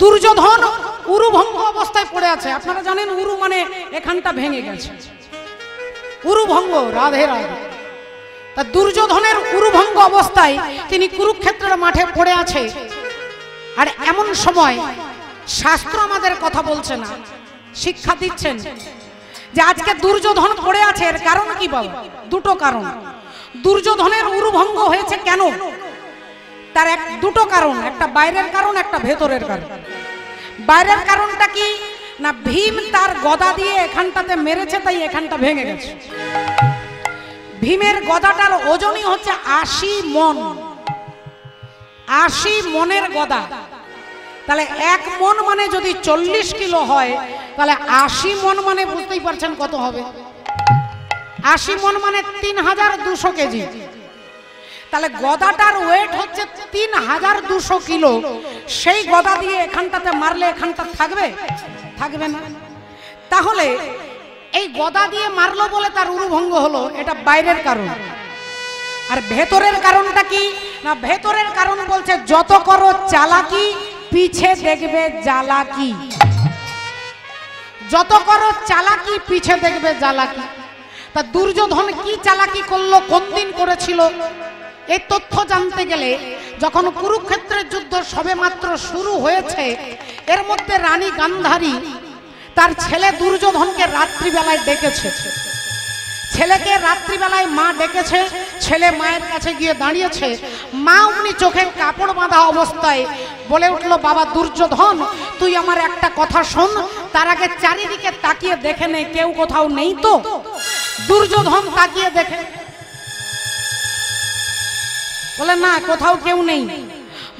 দুর্যোধন উরুভঙ্গ অবস্থায় পড়ে আছে। আপনারা জানেন উরু মানে এখানটা ভেঙে গেছে। উরুভঙ্গ, রাধে রাধে। তা দুর্যোধনের উরুভঙ্গ অবস্থায় তিনি কুরুক্ষেত্রের মাঠে পড়ে আছে। আর এমন সময় শাস্ত্র আমাদের কথা বলছে না, শিক্ষা দিচ্ছেন যে আজকে দুর্যোধন পড়ে আছে। এর কারণ কি বাবা দুটো কারণ। দুর্যোধনের উরুভঙ্গ হয়েছে কেন? তার এক দুটো কারণ, একটা বাইরের কারণ, একটা ভেতরের কারণ। বাইরের কারণটা কি? না ভীম তার গদা দিয়ে এখানটাতে মেরেছে, তাই এখানটা ভেঙে গেছে। ভীমের গদাটার ওজনই হচ্ছে আশি মন। আশি মনের গদা। তাহলে এক মন মানে যদি চল্লিশ কিলো হয়, তাহলে আশি মন মানে বুঝতেই পারছেন কত হবে? আশি মন মানে তিন হাজার দুশো কেজি। তাহলে গদাটার ওয়েট হচ্ছে তিন হাজার দুশো কিলো। সেই গদা দিয়ে এখানটাতে মারলে এখানটা থাকবে? থাকবে না। তাহলে এই গদা দিয়ে মারলো বলে তার উরুভঙ্গ হলো, এটা বাইরের কারণ। আর ভেতরের কারণটা কি? না, ভেতরের কারণ বলছে, যত করো চালাকি, পিছে দেখবে জ্বালাকি। যত করো চালাকি, পিছে দেখবে জ্বালাকি। তা দুর্যোধন কি চালাকি করল? কোন দিন করেছিল? এই তথ্য জানতে গেলে যখন কুরুক্ষেত্রের যুদ্ধ সবেমাত্র শুরু হয়েছে, এর মধ্যে রানী গান্ধারী তার ছেলে দুর্যোধনকে রাত্রিবেলায় ডেকেছে। ছেলেকে রাত্রিবেলায় মা ডেকেছে, ছেলে মায়ের কাছে গিয়ে দাঁড়িয়েছে। মা উনি চোখে কাপড় বাঁধা অবস্থায় বলে উঠল, বাবা দুর্যোধন, তুই আমার একটা কথা শোন, তার আগে চারিদিকে তাকিয়ে দেখে নে, কেউ কোথাও নেই তো? দুর্যোধন তাকিয়ে দেখে বলে, না, কোথাও কেউ নেই।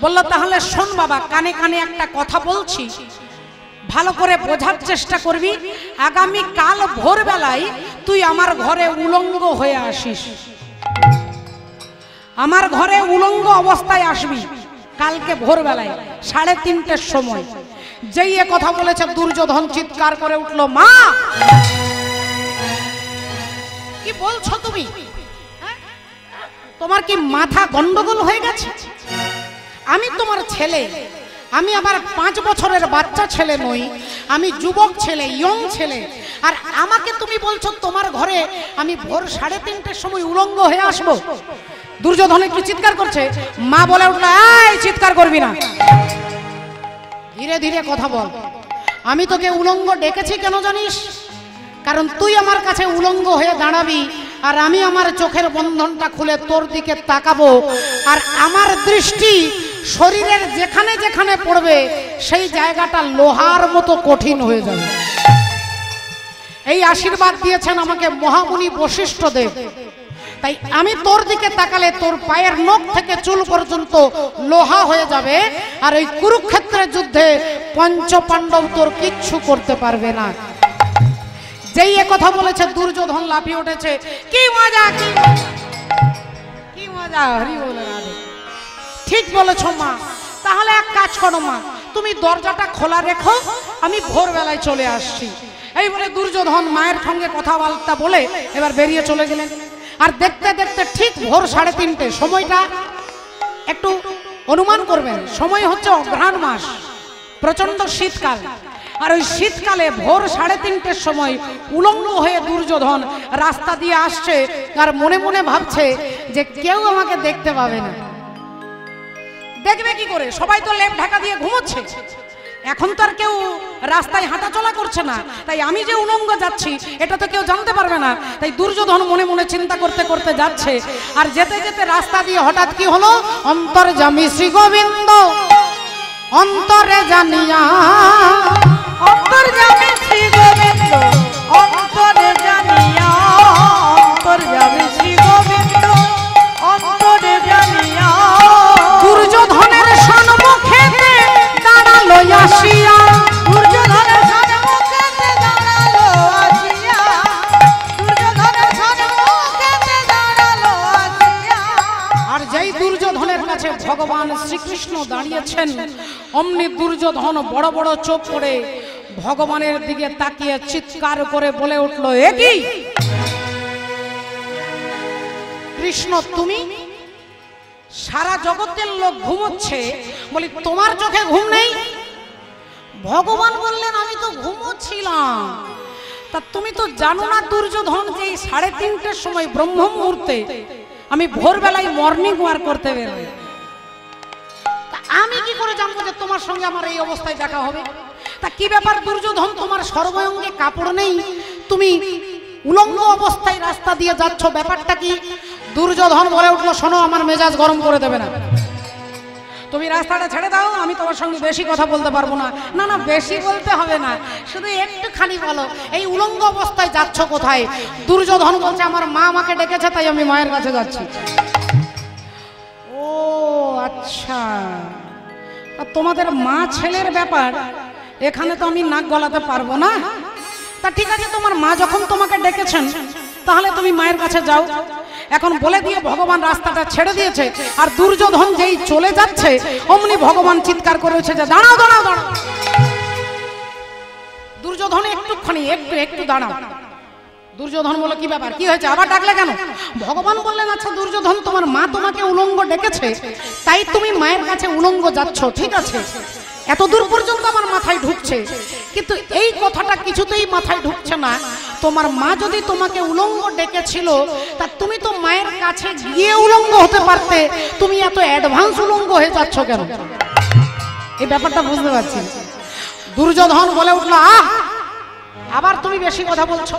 বলল, তাহলে শোন বাবা, কানে কানে একটা কথা বলছি। ভালো করে বোঝার চেষ্টা করবি। আগামী কাল ভোরবেলায় তুই আমার ঘরে উলঙ্গ হয়ে আসিস। আমার ঘরে উলঙ্গ অবস্থায় আসবি কালকে ভোরবেলায়, সাড়ে তিনটের সময়। যেই এ কথা বলেছে, দুর্যোধন চিৎকার করে উঠল, মা! কি বলছো তুমি? তোমার কি মাথা গন্ডগোল হয়ে গেছে? আমি তোমার ছেলে। আমি আবার পাঁচ বছরের বাচ্চা ছেলে নই। আমি যুবক ছেলে, ইয়ং ছেলে। আর আমাকে তুমি বলছো তোমার ঘরে আমি ভোর সাড়ে তিনটের সময় উলঙ্গ হয়ে আসব? দুর্যোধন একটু চিৎকার করছে? মা বলে উঠল এই চিৎকার করবি না। ধীরে ধীরে কথা বল। আমি তোকে উলঙ্গ ডেকেছি কেন জানিস? কারণ তুই আমার কাছে উলঙ্গ হয়ে দাঁড়াবি। আর আমি আমার চোখের বন্ধনটা খুলে তোর দিকে তাকাবো। আর আমার দৃষ্টি শরীরের যেখানে যেখানে পড়বে, সেই জায়গাটা লোহার মতো কঠিন হয়ে যাবে। এই আশীর্বাদ দিয়েছেন আমাকে মহামুনি বশিষ্ঠ দেব। তাই আমি তোর দিকে তাকালে তোর পায়ের নখ থেকে চুল পর্যন্ত লোহা হয়ে যাবে, আর ওই কুরুক্ষেত্রের যুদ্ধে পঞ্চ পাণ্ডব তোর কিচ্ছু করতে পারবে না। যেই এ কথা বলেছে দুর্যোধন লাফিয়ে উঠেছে। কি মজা কি মজা, হরি বলে ঠিক বলেছ মা। তাহলে এক কাজ করো মা তুমি দরজাটা খোলা রেখো আমি ভোরবেলায় চলে আসছি। এই বলে দুর্যোধন মায়ের সঙ্গে কথাবার্তা বলে এবার বেরিয়ে চলে গেলেন। আর দেখতে দেখতে ঠিক ভোর সাড়ে তিনটে সময়টা একটু অনুমান করবেন সময় হচ্ছে অঘ্রাণ মাস প্রচণ্ড শীতকাল। আর ওই শীতকালে ভোর সাড়ে তিনটের সময় উলঙ্গ হয়ে দুর্যোধন রাস্তা দিয়ে আসছে আর মনে মনে ভাবছে যে কেউ আমাকে দেখতে পাবে না। দেখবে কি করে? সবাই তো লেপ ঢাকা দিয়ে ঘুমোচ্ছে। এখন তো আর কেউ রাস্তায় হাঁটাচলা করছে না। তাই আমি যে উলঙ্গ যাচ্ছি, এটা তো কেউ জানতে পারবে না। তাই দুর্যোধন মনে মনে চিন্তা করতে করতে যাচ্ছে। আর যেতে যেতে রাস্তা দিয়ে হঠাৎ কি হলো? অন্তর জামি শ্রী গোবিন্দ। অন্তরে জানিয়া অন্তর যাবে শ্রী গোবিন্দ অন্তরে জানিয়া অন্তর যাবে শ্রী গোবিন্দ অন্তরে জানিয়া। দুর্যোধনের সম্মুখে দাঁড়াল আসিয়া কাছে ভগবান শ্রীকৃষ্ণ দাঁড়িয়েছেন। অমনি দুর্যোধন বড় বড় চোখ করে ভগবানের দিকে তাকিয়ে চিৎকার করে বলে উঠল, এ কি? কৃষ্ণ, তুমি? সারা জগতের লোক ঘুমোচ্ছে। বলি, তোমার চোখে ঘুম নেই? ভগবান বললেন, আমি তো ঘুমোচ্ছিলাম। তা তুমি তো জানো না দুর্যোধন, যে সাড়ে তিনটের সময় ব্রহ্ম মুহূর্তে আমি ভোরবেলায় মর্নিং ওয়ার করতে বেরোই তা আমি কি করে জানব যে তোমার সঙ্গে আমার এই অবস্থায় দেখা হবে? তা কি ব্যাপার দুর্যোধন? তোমার সর্বঙ্গে কাপড় নেই। তুমি উলঙ্গ অবস্থায় রাস্তা দিয়ে যাচ্ছ, ব্যাপারটা কি? দুর্যোধন বলে উঠল, শোনো, আমার মেজাজ গরম করে দেবে না। তুমি রাস্তাটা ছেড়ে দাও, আমি তোমার সঙ্গে বেশি কথা বলতে পারব না। না না, বেশি বলতে হবে না। শুধু একটুখানি বলো, এই উলঙ্গ অবস্থায় যাচ্ছ কোথায়? দুর্যোধন বলছে, আমার মা আমাকে ডেকেছে, তাই আমি মায়ের কাছে যাচ্ছি। ও আচ্ছা। তা তোমাদের মা ছেলের ব্যাপার, এখানে তো আমি নাক গলাতে পারব না। তা ঠিক আছে, তোমার মা যখন তোমাকে ডেকেছেন, তাহলে তুমি মায়ের কাছে যাও। এখন বলে দিয়ে ভগবান রাস্তাটা ছেড়ে দিয়েছে, আর দুর্যোধন যেই চলে যাচ্ছে, অমনি ভগবান চিৎকার করেছে যে, দাঁড়াও দাঁড়াও দাঁড়াও। দুর্যোধন একটুখানি, একটু একটু দাঁড়াও। দুর্যোধন বলে, কি ব্যাপার? কি হয়েছে? আবার ডাকলে কেন? ভগবান বললেন আচ্ছা দুর্যোধন, তোমার মা তোমাকে উলঙ্গ ডেকেছে, তাই তুমি মায়ের কাছে উলঙ্গ যাচ্ছ, ঠিক আছে? এত দূর পর্যন্ত আমার মাথায় ঢুকছে, কিন্তু এই কথাটা কিছুতেই মাথায় ঢুকছে না। তোমার মা যদি তোমাকে উলঙ্গ ডেকেছিল, তা তুমি তো মায়ের কাছে গিয়ে উলঙ্গ হতে পারতে। তুমি এত অ্যাডভান্স উলঙ্গ হয়ে যাচ্ছ কেন? এই ব্যাপারটা বুঝতে পারছি। দুর্যোধন বলে উঠল, আহ! আবার তুমি বেশি কথা বলছো।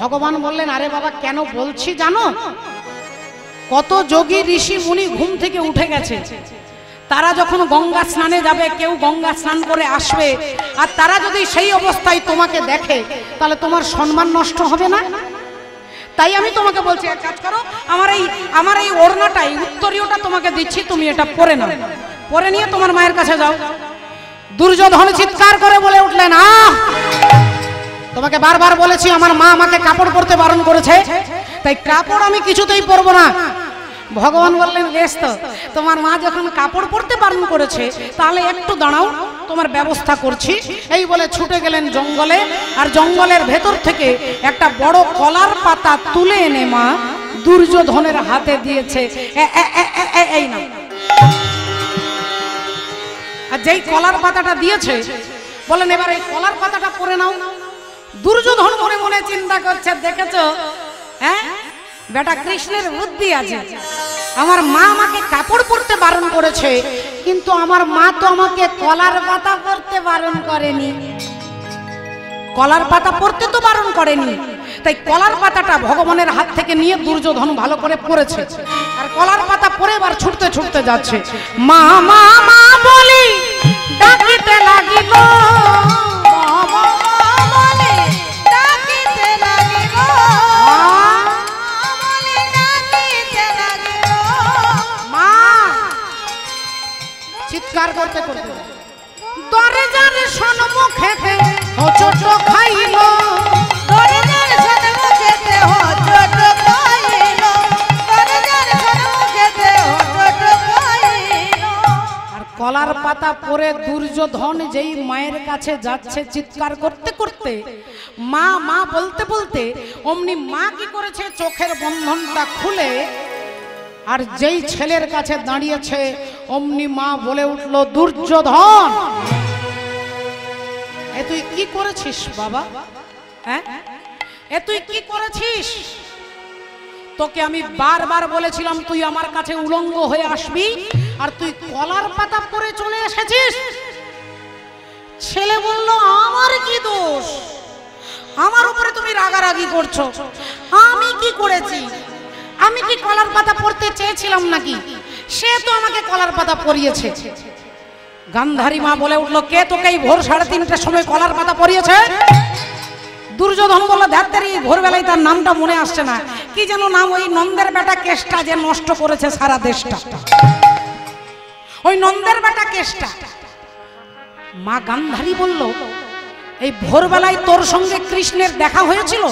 ভগবান বললেন, আরে বাবা, কেন বলছি জানো? কত যোগী ঋষি মুনি ঘুম থেকে উঠে গেছে। তারা যখন গঙ্গা স্নানে যাবে, কেউ গঙ্গা স্নান করে আসবে। আর তারা যদি সেই অবস্থায় তোমাকে দেখে, তাহলে তোমার সম্মান নষ্ট হবে না? তাই আমি তোমাকে বলছি, এক কাজ করো, আমার এই আমার এই ওড়নাটাই, উত্তরীয়টা তোমাকে দিচ্ছি, তুমি এটা পরে নাও। পরে নিয়ে তোমার মায়ের কাছে যাও। দুর্যোধন চিৎকার করে বলে উঠলেন, আহ! তোমাকে বারবার বলেছি, আমার মা আমাকে কাপড় পরতে বারণ করেছে। তাই কাপড় আমি কিছুতেই পরবো না। ভগবান বললেন, বেশ তো, তোমার মা যখন কাপড় পরতে বারণ করেছে, তাহলে একটু দাঁড়াও, তোমার ব্যবস্থা করছি। এই বলে ছুটে গেলেন জঙ্গলে, আর জঙ্গলের ভেতর থেকে একটা বড় কলার পাতা তুলে এনে মা দুর্যোধনের হাতে দিয়েছে। এই না আর যেই কলার পাতাটা দিয়েছে, বলেন, এবার এই কলার পাতাটা পরে নাও। দুর্যোধন মনে মনে চিন্তা করছে, দেখেছ? হ্যাঁ? বেটা কৃষ্ণের বুদ্ধি আছে। আমার মা আমাকে কাপড় পরতে বারণ করেছে, কিন্তু আমার মা তো আমাকে কলার পাতা পরতে বারণ করেনি। কলার পাতা পরতে তো বারণ করেনি। তাই কলার পাতাটা ভগবানের হাত থেকে নিয়ে দুর্যোধন ভালো করে পড়েছে আর কলার পাতা পরে এবার ছুটতে ছুটতে যাচ্ছে। মা মা মা বলি, ডাকিতে লাগিল। চিৎকার করতে করতে। দরজার সম্মুখেতে হোঁচট খাইল। দরজার সম্মুখেতে হোঁচট খাইল। দরজার সম্মুখেতে হোঁচট খাইল। আর কলার পাতা পরে দুর্যোধন যেই মায়ের কাছে যাচ্ছে চিৎকার করতে করতে মা মা বলতে বলতে অমনি মা কি করেছে? চোখের বন্ধনটা খুলে আর যেই ছেলের কাছে দাঁড়িয়েছে, অমনি মা বলে উঠল, দুর্যোধন! এ তুই কি করেছিস, বাবা? হ্যাঁ? এ তুই কি করেছিস? তোকে আমি বারবার বলেছিলাম, তুই আমার কাছে উলঙ্গ হয়ে আসবি, আর তুই কলার পাতা পরে চলে এসেছিস। ছেলে বলল, আমার কি দোষ? আমার উপরে তুমি রাগারাগি করছ। আমি কি করেছি? আমি কি কলার পাতা পড়তে চেয়েছিলাম নাকি? সে তো আমাকে কলার পাতা পরিয়েছে। গান্ধারী মা বলে উঠল, কে তোকে এই ভোর সাড়ে তিনটার সময় কলার পাতা পরিয়েছে? দুর্যোধন বলল এই ভোরবেলায় তার নামটা মনে আসছে না। কি যেন নাম ওই নন্দের বেটা কেষ্টা যে নষ্ট করেছে সারা দেশটা। ওই নন্দের বেটা কেষ্টা। মা গান্ধারী বলল, এই ভোরবেলায় তোর সঙ্গে কৃষ্ণের দেখা হয়েছিল?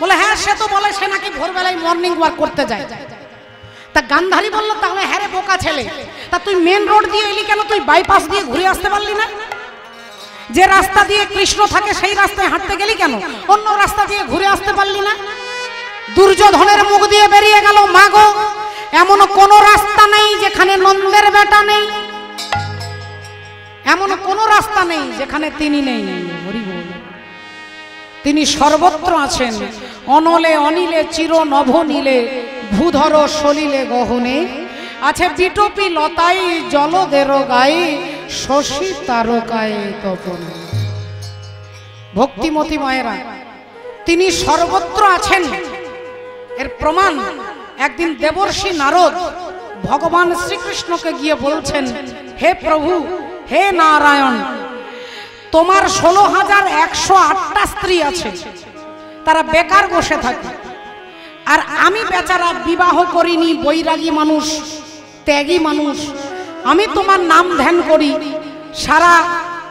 বলে হ্যাঁ সে তো বলে, সে নাকি ভোরবেলায় মর্নিং ওয়াক করতে যায়। তা গান্ধারী বলল তাহলে হ্যাঁ রে, বোকা ছেলে, তা তুই মেন রোড দিয়ে এলি কেন? তুই বাইপাস দিয়ে ঘুরে আসতে পারলি না? যে রাস্তা দিয়ে কৃষ্ণ থাকে, সেই রাস্তায় হাঁটতে গেলি কেন? অন্য রাস্তা দিয়ে ঘুরে আসতে পারলি না? দুর্যোধনের মুখ দিয়ে বেরিয়ে গেল মাগো এমন কোন রাস্তা নেই যেখানে নন্দের বেটা নেই। এমন কোন রাস্তা নেই যেখানে তিনি নেই। তিনি সর্বত্র আছেন। অনলে অনিলে, চির নভ নীলে ভূধর সলিলে গহনে। আছে বিটপি লতাই, জলদের গায়ে, শশী তারকায় তপন। ভক্তিমতী মায়েরা, তিনি সর্বত্র আছেন। এর প্রমাণ, একদিন দেবর্ষী নারদ ভগবান শ্রীকৃষ্ণকে গিয়ে বলছেন, হে প্রভু, হে নারায়ণ তোমার ষোলো হাজার একশো আটটা স্ত্রী আছে। তারা বেকার বসে থাকে। আর আমি বেচারা বিবাহ করিনি, বৈরাগী মানুষ, ত্যাগী মানুষ। আমি তোমার নাম ধ্যান করি। সারা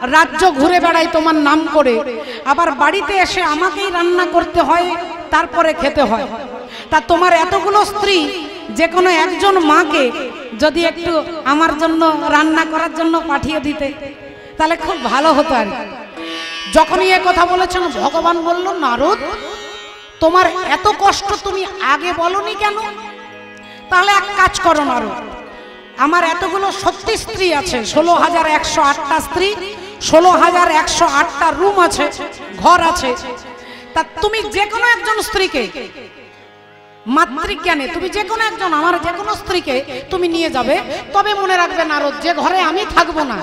রাজ্য ঘুরে বেড়াই তোমার নাম করে। আবার বাড়িতে এসে আমাকেই রান্না করতে হয়, তারপরে খেতে হয়। তা তোমার এতগুলো স্ত্রী যে কোনো একজন মাকে যদি একটু আমার জন্য রান্না করার জন্য পাঠিয়ে দিতে। তাহলে খুব ভালো হতো আর যখনই এ কথা বলেছেন, ভগবান বলল, নারদ, তোমার এত কষ্ট তুমি আগে বলনি কেন? তাহলে এক কাজ করো, নারদ। আমার এতগুলো সত্যি স্ত্রী আছে, ষোলো হাজার একশো আটটা স্ত্রী, ষোলো হাজার একশো আটটা রুম আছে, ঘর আছে। তা তুমি যে কোনো একজন স্ত্রীকে, মাতৃজ্ঞানে, তুমি যে কোনো একজন, আমার যে কোনো স্ত্রীকে তুমি নিয়ে যাবে। তবে মনে রাখবে, নারদ, যে ঘরে আমি থাকব না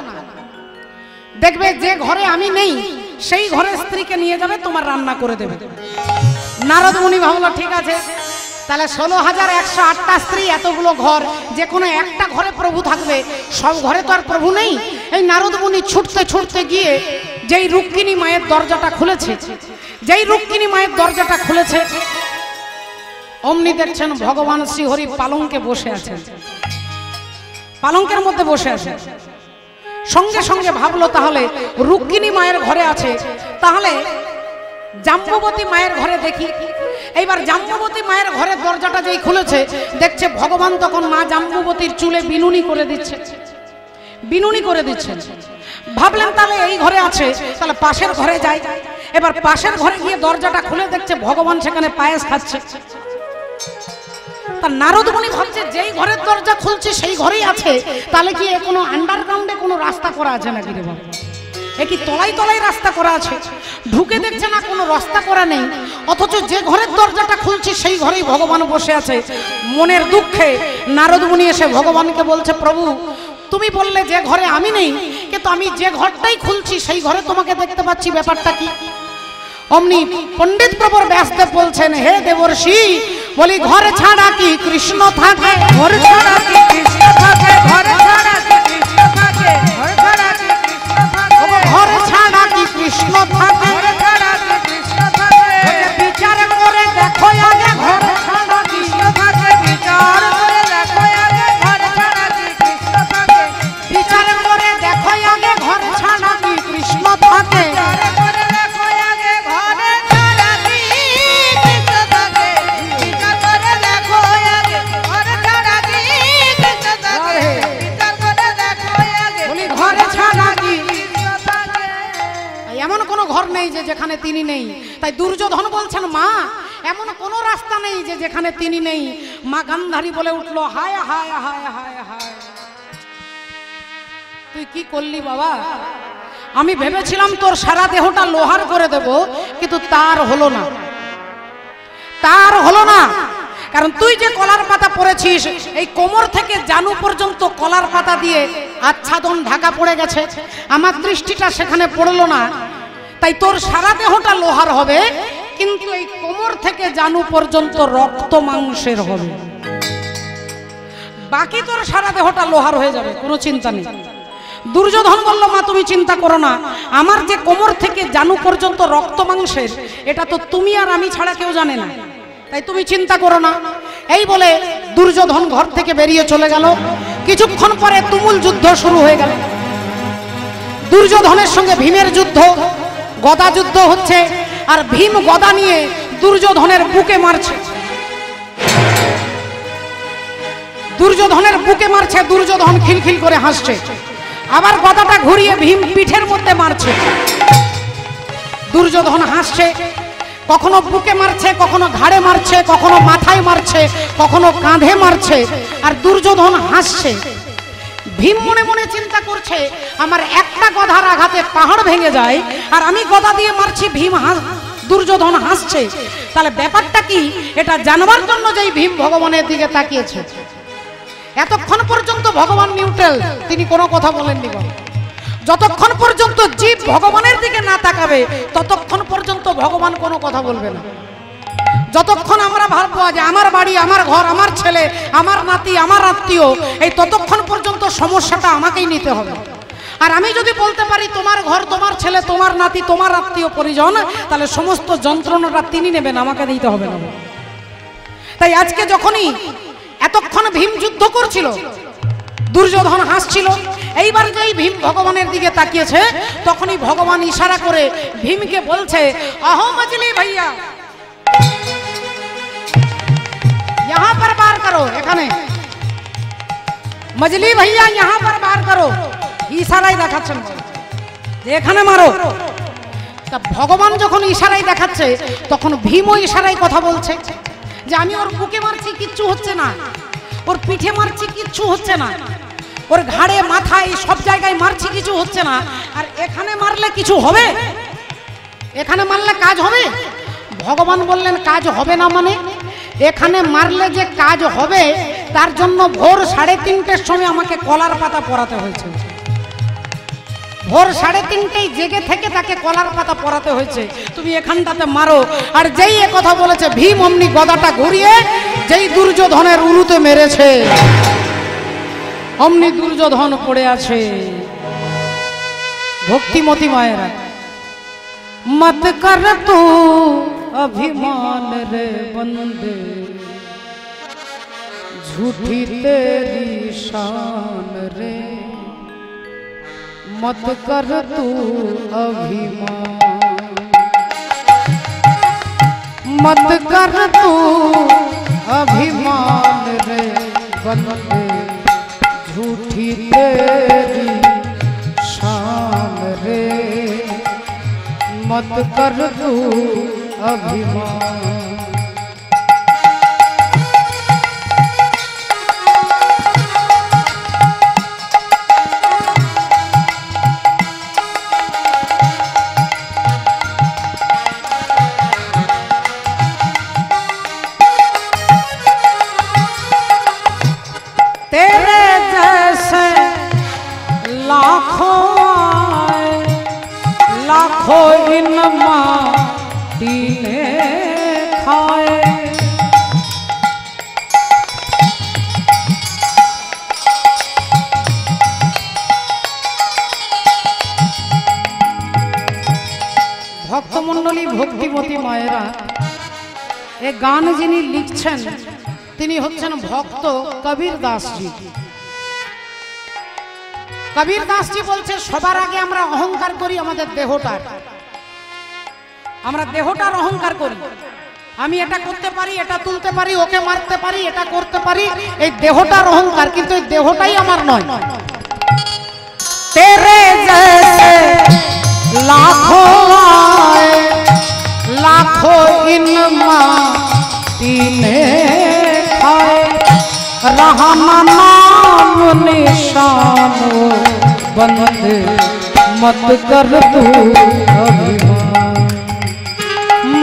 দেখবে যে ঘরে আমি নেই, সেই ঘরের স্ত্রীকে নিয়ে যাবে, তোমার রান্না করে দেবে। নারদ মুনি ভাবলো, ঠিক আছে, তাহলে ষোলো হাজার একশো আটটা স্ত্রী, এতগুলো ঘর যে কোনো একটা ঘরে প্রভু থাকবে, সব ঘরে তো আর প্রভু নেই? এই নারদ মুনি ছুটতে ছুটতে গিয়ে যেই রুক্মিণী মায়ের দরজাটা খুলেছে, যেই রুক্মিণী মায়ের দরজাটা খুলেছে, অমনি দেখছেন ভগবান শ্রীহরি পালঙ্কে বসে আছেন। পালঙ্কের মধ্যে বসে আছেন। সঙ্গে সঙ্গে ভাবলো তাহলে, রুক্মিণী মায়ের ঘরে আছে। তাহলে জাম্বুবতী মায়ের ঘরে দেখি। এইবার জাম্বুবতী মায়ের ঘরের দরজাটা যেই খুলেছে, দেখছে ভগবান তখন মা জাম্বুবতীর চুলে বিনুনি করে দিচ্ছে। বিনুনি করে দিচ্ছেন ভাবলেন তাহলে এই ঘরে আছে, তাহলে পাশের ঘরে যাই। এবার পাশের ঘরে গিয়ে দরজাটা খুলে দেখছে ভগবান সেখানে পায়েস খাচ্ছে। তা নারদ মুনি ভাবছে, যেই ঘরের দরজা খুলছে, সেই ঘরেই আছে। তাহলে কি কোনো আন্ডারগ্রাউন্ডে কোনো রাস্তা করা আছে নাকি রে বাবা? কি তলাই তলাই রাস্তা করা আছে? ঢুকে দেখছে না কোনো রাস্তা করা নেই। অথচ যে ঘরের দরজাটা খুলছে, সেই ঘরেই ভগবান বসে আছে। মনের দুঃখে নারদ মুনি এসে ভগবানকে বলছে, প্রভু, তুমি বললে যে ঘরে আমি নেই, কিন্তু আমি যে ঘরটাই খুলছি, সেই ঘরে তোমাকে দেখতে পাচ্ছি। ব্যাপারটা কি? অমনি পণ্ডিত প্রবর ব্যস্ত বলছেন হে দেবর্ষি বলি ঘর ছাড়া কি কৃষ্ণ থাকে? ঘর ছাড়া কি কৃষ্ণ থাকে? ঘর ছাড়া কি কৃষ্ণ থাকে? ঘর ছাড়া কি কৃষ্ণ থাকে? ঘরে ঘর ছাড়া কি কৃষ্ণ থাকে? ঘরে ছাড়া কি কৃষ্ণ থাকে? বিচার করে দেখো তাই দুর্যোধন বলছেন, মা, এমন কোনো রাস্তা নেই যে যেখানে তিনি নেই। মা গান্ধারী বলে উঠল, হায় হায় হায় হায় হায়। তুই কি করলি বাবা? আমি ভেবেছিলাম তোর সারা দেহটা লোহার করে দেব, কিন্তু তার হলো না। তার হলো না। কারণ তুই যে কলার পাতা পরেছিস, এই কোমর থেকে জানু পর্যন্ত কলার পাতা দিয়ে আচ্ছাদন ঢাকা পড়ে গেছে। আমার দৃষ্টিটা সেখানে পড়ল না। তাই তোর সারা দেহটা লোহার হবে, কিন্তু এই কোমর থেকে জানু পর্যন্ত রক্ত মাংসের হবে। বাকি তোর সারা দেহটা লোহার হয়ে যাবে, কোনো চিন্তা নেই। দুর্যোধন বলল, মা, তুমি চিন্তা করো না। আমার যে কোমর থেকে জানু পর্যন্ত রক্ত মাংসের, এটা তো তুমি আর আমি ছাড়া কেউ জানে না। তাই তুমি চিন্তা করো না। এই বলে দুর্যোধন ঘর থেকে বেরিয়ে চলে গেল। কিছুক্ষণ পরে তুমুল যুদ্ধ শুরু হয়ে গেল। দুর্যোধনের সঙ্গে ভীমের যুদ্ধ। গদা যুদ্ধ হচ্ছে আর ভীম গদা নিয়ে দুর্যোধনের বুকে মারছে। দুর্যোধনের বুকে মারছে, দুর্যোধন খিলখিল করে হাসছে। আবার গদাটা ঘুরিয়ে ভীম পিঠের মধ্যে মারছে। দুর্যোধন হাসছে, কখনো বুকে মারছে, কখনো ঘাড়ে মারছে, কখনো মাথায় মারছে, কখনো কাঁধে মারছে, আর দুর্যোধন হাসছে। ভীম মনে মনে চিন্তা করছে, আমার একটা গধার আঘাতে পাহাড় ভেঙে যায়, আর আমি গদা দিয়ে মারছি, ভীম হাস, দুর্যোধন হাসছে। তাহলে ব্যাপারটা কি? এটা জানবার জন্য যেই ভীম ভগবানের দিকে তাকিয়েছে। এতক্ষণ পর্যন্ত ভগবান নিউট্রাল তিনি কোনো কথা বলেননি বল যতক্ষণ পর্যন্ত জীব ভগবানের দিকে না তাকাবে, ততক্ষণ পর্যন্ত ভগবান কোনো কথা বলবে না। যতক্ষণ আমরা ভাববো যে আমার বাড়ি, আমার ঘর, আমার ছেলে, আমার নাতি, আমার আত্মীয়, এই ততক্ষণ পর্যন্ত সমস্যাটা আমাকেই নিতে হবে। আর আমি যদি বলতে পারি, তোমার ঘর, তোমার ছেলে, তোমার নাতি, তোমার আত্মীয় পরিজন তাহলে সমস্ত যন্ত্রণাটা তিনি নেবেন, আমাকে দিতে হবে না। তাই আজকে যখনই এতক্ষণ ভীম যুদ্ধ করছিল, দুর্যোধন হাসছিল, এইবার যেই ভীম ভগবানের দিকে তাকিয়েছে, তখনই ভগবান ইশারা করে ভীমকে বলছে, আহো, মজলি ভাইয়া यहाँ पर बार करो এখানে মজলি ভাইয়া यहाँ पर बार करो ইশারাই দেখাচ্ছেন যে এখানে মারো তা ভগবান যখন ইশারাই দেখাচ্ছে তখন ভীমও ইশারায় কথা বলছে যে আমি ওর বুকে মারছি কিচ্ছু হচ্ছে না ওর পিঠে মারছি কিচ্ছু হচ্ছে না ওর ঘাড়ে মাথায় সব জায়গায় মারছি কিছু হচ্ছে না আর এখানে মারলে কিছু হবে এখানে মারলে কাজ হবে ভগবান বললেন কাজ হবে না মানে এখানে মারলে যে কাজ হবে, তার জন্য ভোর সাড়ে তিনটের সময় আমাকে কলার পাতা পরাতে হয়েছে। ভোর সাড়ে তিনটেই জেগে থেকে তাকে কলার পাতা পরাতে হয়েছে। তুমি এখানটাতে মারো। আর যেই এ কথা বলেছে, ভীম অমনি গদাটা ঘুরিয়ে যেই দুর্যোধনের উরুতে মেরেছে। অমনি দুর্যোধন পড়ে আছে। ভক্তিমতি মায়েরা, মত কর তো अभिमान रे बंदे। झूठी तेरी शान रे। मत कर तू अभिमान। मत कर तू अभिमान रे बंदे। झूठी तेरी शान रे। मत कर तू अभिमान। लाखों इन माँ দিনে খায়। ভক্তমণ্ডলী ভক্তিমতী মায়েরা, এ গান যিনি লিখছেন, তিনি হচ্ছেন ভক্ত কবির দাসজি। কবির দাসজি বলছে, সবার আগে আমরা অহংকার করি আমাদের দেহটার। আমরা দেহটার অহংকার করি। আমি এটা করতে পারি, এটা তুলতে পারি, ওকে মারতে পারি, এটা করতে পারি, এই দেহটার অহংকার কিন্তু এই দেহটাই আমার নয়। তেরে লাখো লাখো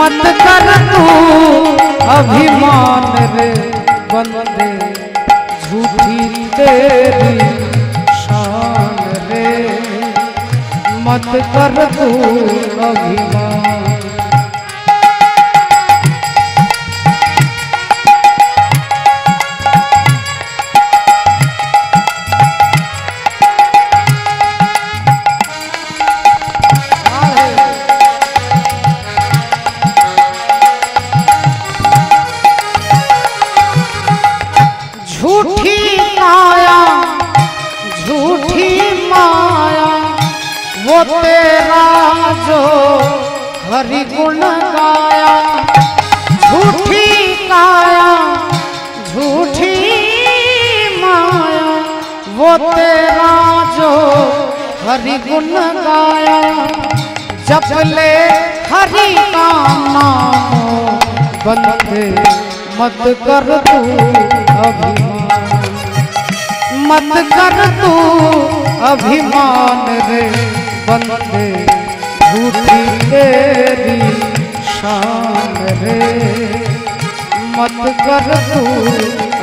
मत कर तू अभिमान रे बंदे। झूठी तेरी शान रे। मत कर तू अभिमान। गुण गाया झूठी काया, झूठी माया, वो तेरा जो हरि गुण गाया, जप ले हरि का नाम बंदे मत कर तू अभिमान। मत कर तू अभिमान रे, बंदे झूठी तेरी शान रे मत कर तू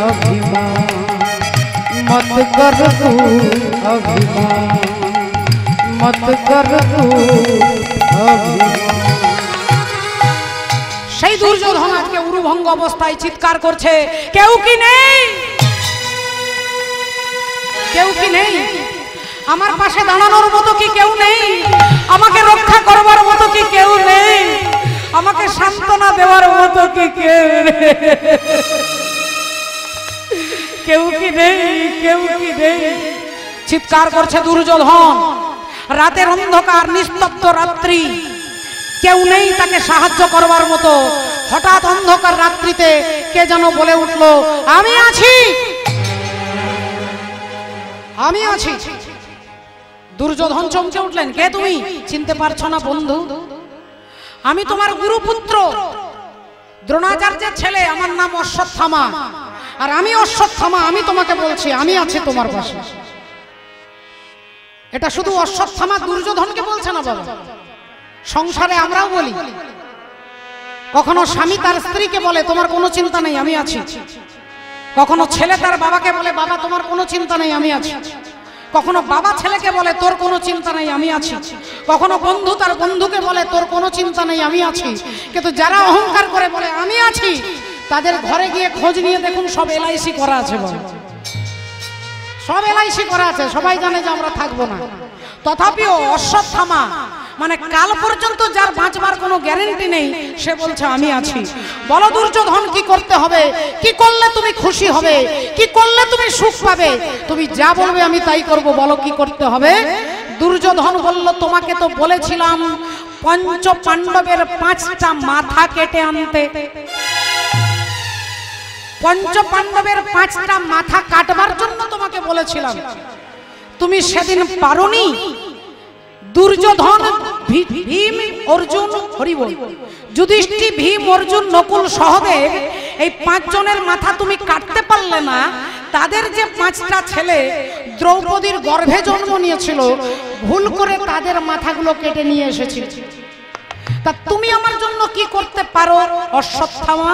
अभिमान मत कर तू अभिमान मत कर तू अभिमान সেই দুর্যোধন আজকে উরুভঙ্গ অবস্থায় চিৎকার করছে কেউ কি নেই কেউ কি নেই আমার পাশে দাঁড়ানোর মতো কি কেউ নেই? আমাকে রক্ষা করবার মতো কি কেউ নেই? আমাকে সান্ত্বনা দেওয়ার মতো কি কেউ? কেউ কি নেই? কেউ কি নেই? চিৎকার করছে দুর্যোধন। রাতের অন্ধকার, নিস্তব্ধ রাত্রি। কেউ নেই তাকে সাহায্য করবার মতো। হঠাৎ অন্ধকার রাত্রিতে কে যেন বলে উঠল, আমি আছি! আমি আছি। দুর্যোধন চমকে উঠলেন, কে তুমি? চিনতে পারছ না, বন্ধু? আমি তোমার গুরুপুত্র, দ্রোণাচার্যের ছেলে, আমার নাম অশ্বত্থামা। আর আমি অশ্বত্থামা, আমি তোমাকে বলছি, আমি আছি তোমার পাশে। এটা শুধু অশ্বত্থামা দুর্যোধনকে বলছে না, বাবা? সংসারে আমরাও বলি। কখনো স্বামী তার স্ত্রীকে বলে, তোমার কোনো চিন্তা নেই, আমি আছি। কখনো ছেলে তার বাবাকে বলে, বাবা, তোমার কোনো চিন্তা নেই, আমি আছি। কখনো বাবা ছেলেকে বলে, তোর কোনো চিন্তা নেই, আমি আছি। কখনো বন্ধু তার বন্ধুকে বলে, তোর কোনো চিন্তা নেই, আমি আছি। কিন্তু যারা অহংকার করে বলে, আমি আছি, তাদের ঘরে গিয়ে খোঁজ নিয়ে দেখুন, সব এলআইসি করা আছে সব এলআইসি করা আছে, সবাই জানে যে আমরা থাকব না। তথাপিও অশ্বত্থামা মানে কাল পর্যন্ত যার বাঁচবার কোনো গ্যারেন্টি নেই, সে বলছে, আমি আছি। বলো, দুর্যোধন, কি করতে হবে? কি করলে তুমি খুশি হবে? কি করলে তুমি সুখ পাবে? তুমি যা বলবে আমি তাই করব। বলো, কি করতে হবে? দুর্যোধন বলল, তোমাকে তো বলেছিলাম, পঞ্চ পাণ্ডবের পাঁচটা মাথা কেটে আনতে। পঞ্চ পাণ্ডবের পাঁচটা মাথা কাটবার জন্য তোমাকে বলেছিলাম। তুমি সেদিন পারোনি? দুর্যোধন ভীম অর্জুন হরিবল। যুধিষ্ঠি ভীম অর্জুন নকুল সহদেব, এই পাঁচজনের মাথা তুমি কাটতে পারলে না। তাদের যে পাঁচটা ছেলে দ্রৌপদীর গর্ভে জন্ম নিয়েছিল, ভুল করে তাদের মাথাগুলো কেটে নিয়ে এসেছিল তা তুমি আমার জন্য কি করতে পারো, অশ্বত্থামা?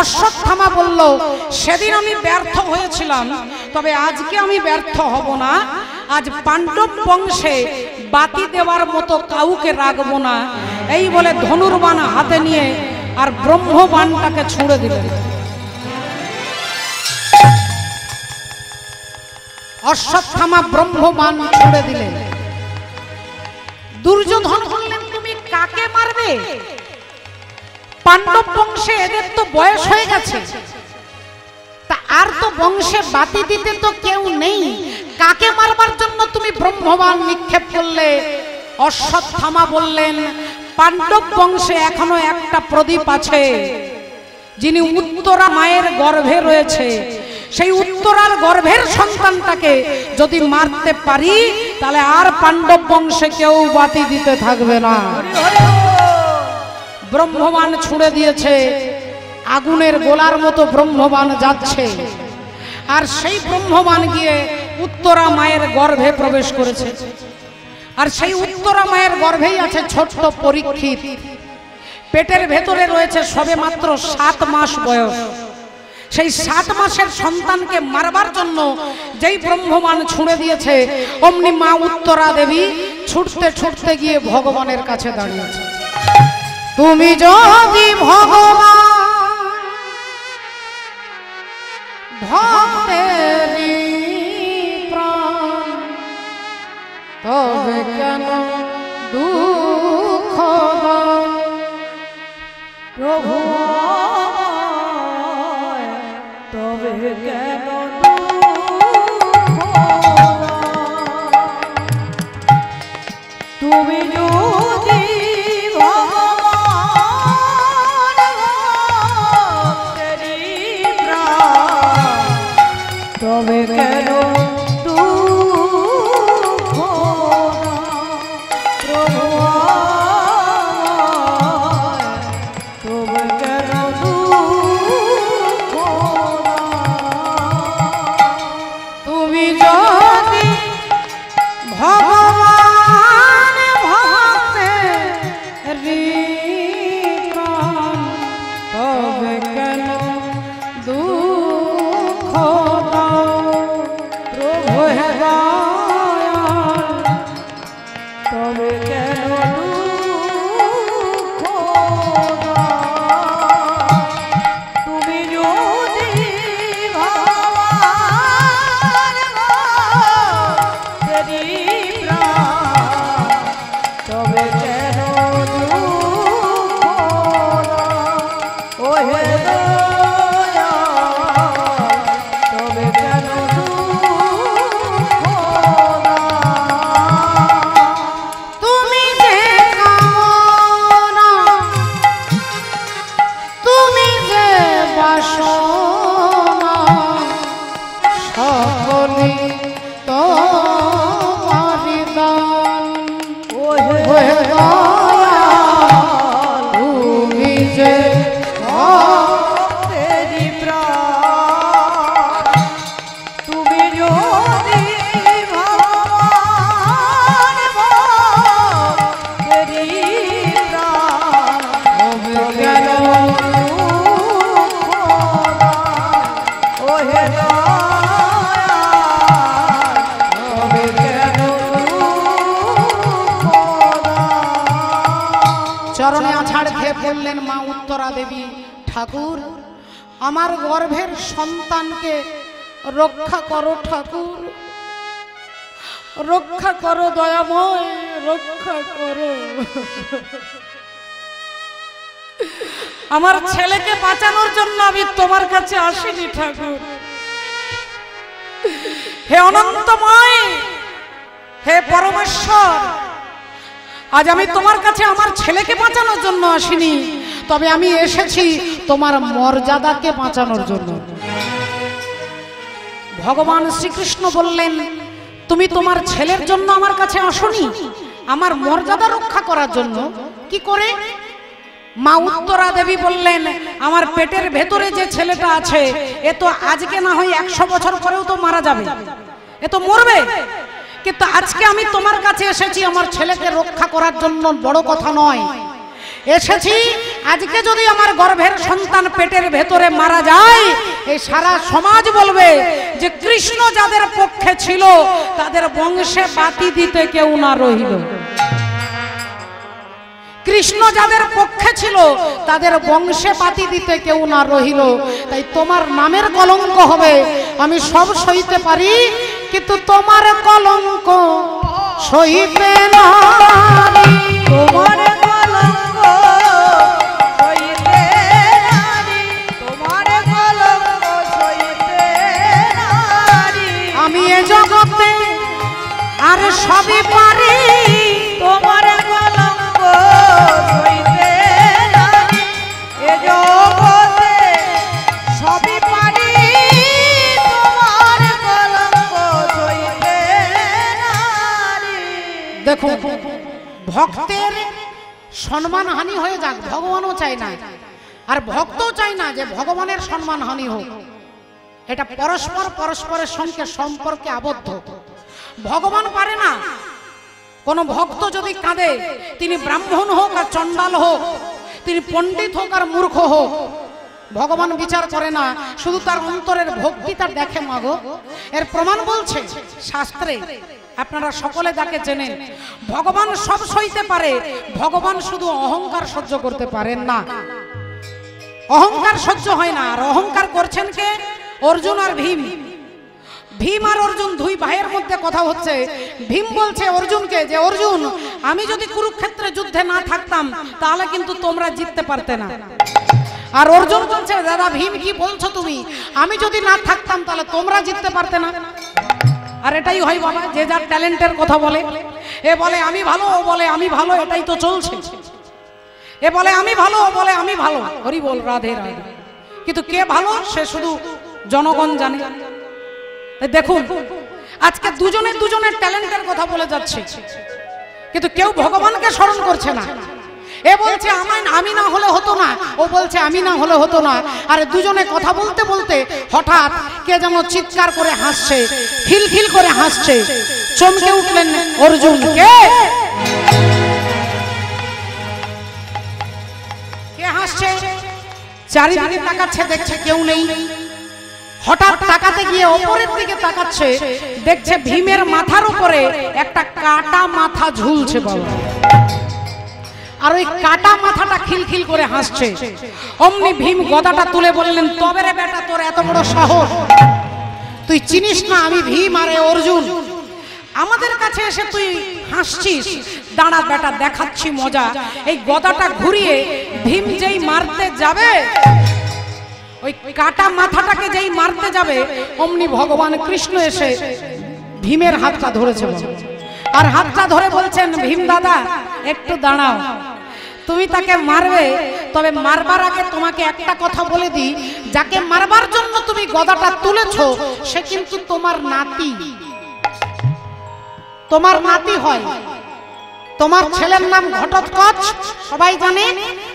অশ্বত্থামা বলল, সেদিন আমি ব্যর্থ হয়েছিলাম, তবে আজকে আমি ব্যর্থ হব না। আজ পাণ্ডব বংশে বাতি দেওয়ার মতো কাউকে রাখব না। এই বলে ধনুর্বাণ হাতে নিয়ে আর ব্রহ্মবাণটাকে ছুঁড়ে দিলেন। অশ্বত্থামা ব্রহ্মবাণ ছুঁড়ে দিলেন। দুর্যোধন বললেন, তুমি কাকে মারবে? পাণ্ডব বংশে এদের তো বয়স হয়ে গেছে। আর তো বংশে বাতি দিতে তো কেউ নেই। কাকে মারবার জন্য তুমি ব্রহ্মবান নিক্ষেপ করলে? অশ্বত্থামা বললেন, পাণ্ডব বংশে এখনও একটা প্রদীপ আছে, যিনি উত্তরা মায়ের গর্ভে রয়েছে। সেই উত্তরার গর্ভের সন্তানটাকে যদি মারতে পারি, তাহলে আর পাণ্ডব বংশে কেউ বাতি দিতে থাকবে না। ব্রহ্মবান ছুঁড়ে দিয়েছে। আগুনের গোলার মতো ব্রহ্মবান যাচ্ছে। আর সেই ব্রহ্মবান গিয়ে উত্তরা মায়ের গর্ভে প্রবেশ করেছে। আর সেই উত্তরা মায়ের গর্ভেই আছে ছোট্ট পরীক্ষিত। পেটের ভেতরে রয়েছে সবে মাত্র সাত মাস বয়স। সেই সাত মাসের সন্তানকে মারবার জন্য যেই ব্রহ্মমান ছুঁড়ে দিয়েছে, অমনি মা উত্তরা দেবী ছুটতে ছুটতে গিয়ে ভগবানের কাছে দাঁড়িয়েছে। তুমি যদি ভগবান ভক্তেরই প্রাণ। তবে কেন भगवान ঠাকুর, আমার গর্ভের সন্তানকে রক্ষা করো ঠাকুর। রক্ষা করো দয়াময়, রক্ষা করো। আমার ছেলেকে বাঁচানোর জন্য আমি তোমার কাছে আসিনি ঠাকুর। হে অনন্তময়, হে পরমেশ্বর, আজ আমি তোমার কাছে আমার ছেলেকে বাঁচানোর জন্য আসিনি। তবে আমি এসেছি তোমার মর্যাদাকে বাঁচানোর জন্য। ভগবান শ্রীকৃষ্ণ বললেন, তুমি তোমার ছেলের জন্য আমার কাছে আসনি? আমার মর্যাদা রক্ষা করার জন্য? কি করে? মা উত্তরা দেবী বললেন, আমার পেটের ভেতরে যে ছেলেটা আছে, এ তো আজকে না হয় একশো বছর পরেও তো মারা যাবে। এ তো মরবে। কিন্তু আজকে আমি তোমার কাছে এসেছি, আমার ছেলেকে রক্ষা করার জন্য বড় কথা নয়। এসেছি। আজকে যদি আমার গর্ভের সন্তান পেটের ভেতরে মারা যায়, এই সারা সমাজ বলবে যে কৃষ্ণ যাদের পক্ষে ছিল, তাদের বংশে বাতি দিতে কেউ না রহিল। কৃষ্ণ যাদের পক্ষে ছিল, তাদের বংশে পাতি দিতে কেউ না রহিল। তাই তোমার নামের কলঙ্ক হবে, আমি সব সইতে পারি, কিন্তু তোমার কলঙ্ক সইতে না। তোমার সবই পারি, তোমার কলঙ্ক দেখো ভক্তের সম্মান হানি হয়ে যাক, ভগবানও চায় না। আর ভক্তও চায় না যে ভগবানের সম্মান হানি হোক। এটা পরস্পর পরস্পরের সঙ্গে সম্পর্কে আবদ্ধ। ভগবান পারে না। কোন ভক্ত যদি কাঁদে, তিনি ব্রাহ্মণ হোক আর চণ্ডাল হোক, তিনি পণ্ডিত হোক আর মূর্খ হোক, ভগবান বিচার করে না, শুধু তার অন্তরের ভক্তি তার দেখে মাগো এর প্রমাণ বলছে শাস্ত্রে, আপনারা সকলে যাকে চেনেন, ভগবান সব সইতে পারে, ভগবান শুধু অহংকার সহ্য করতে পারেন না। অহংকার সহ্য হয় না, আর অহংকার করছেন কে? অর্জুন আর ভীম। ভীম আর অর্জুন দুই ভাইয়ের মধ্যে কথা হচ্ছে। ভীম বলছে, অর্জুনকে যে, অর্জুন, আমি যদি কুরুক্ষেত্রে যুদ্ধে না থাকতাম, তাহলে কিন্তু তোমরা জিততে পারতে না। আর অর্জুন বলছে, দাদা ভীম, কি বলছো তুমি? আমি যদি না থাকতাম, তাহলে তোমরা জিততে পারতে না। আর এটাই হয় বাবা, যে যার ট্যালেন্টের কথা বলে। এ বলে, আমি ভালো। ও বলে, আমি ভালো, এটাই তো চলছে। এ বলে, আমি ভালো। ও বলে, আমি ভালো। হরি বল, রাধে রাধে। কিন্তু কে ভালো, সে শুধু জনগণ জানে। দেখুন, আজকে দুজনে দুজনের ট্যালেন্টের কথা বলে যাচ্ছে। কিন্তু কেউ ভগবানকে স্মরণ করছে না। এ বলছে, আমায়, আমি না হলে হতো না। ও বলছে, আমি না হলে হতো না। আর দুজনে কথা বলতে বলতে হঠাৎ কে যেন চিৎকার করে হাসছে, খিলখিল করে হাসছে। চমকে উঠলেন অর্জুন। কে? কে হাসছে? চারিদিকে তাকাচ্ছে, দেখছে কেউ নেই। হঠাৎ তাকাতে গিয়ে ওপরের দিকে তাকাচ্ছে দেখছে ভীমের মাথার উপরে একটা কাটা মাথা ঝুলছে বাবা আর ওই কাটা মাথাটা খিলখিল করে হাসছে। অমনি ভীম গদাটা তুলে বললেন তবে রে বেটা তোর এত বড় সাহস। তুই চিনিস না আমি ভীম আরে অর্জুন। আমাদের কাছে এসে তুই হাসছিস। দাঁড়া বেটা দেখাচ্ছি মজা। এই গদাটা ঘুরিয়ে ভীম যেই মারতে যাবে ওই কাটা মাথাটাকে যেই মারতে যাবে, অমনি ভগবান কৃষ্ণ এসে ভীমের হাতটা ধরেছে আর হাতটা ধরে বলছেন, ভীম দাদা, একটু দাঁড়াও। তুমি তাকে মারবে, তবে মারবার আগে তোমাকে একটা কথা বলে দিই। যাকে মারবার জন্য তুমি গদাটা তুলেছো, সে কিন্তু তোমার নাতি। তোমার নাতি হয়। তোমার ছেলের নাম ঘটোৎকচ সবাই জানে?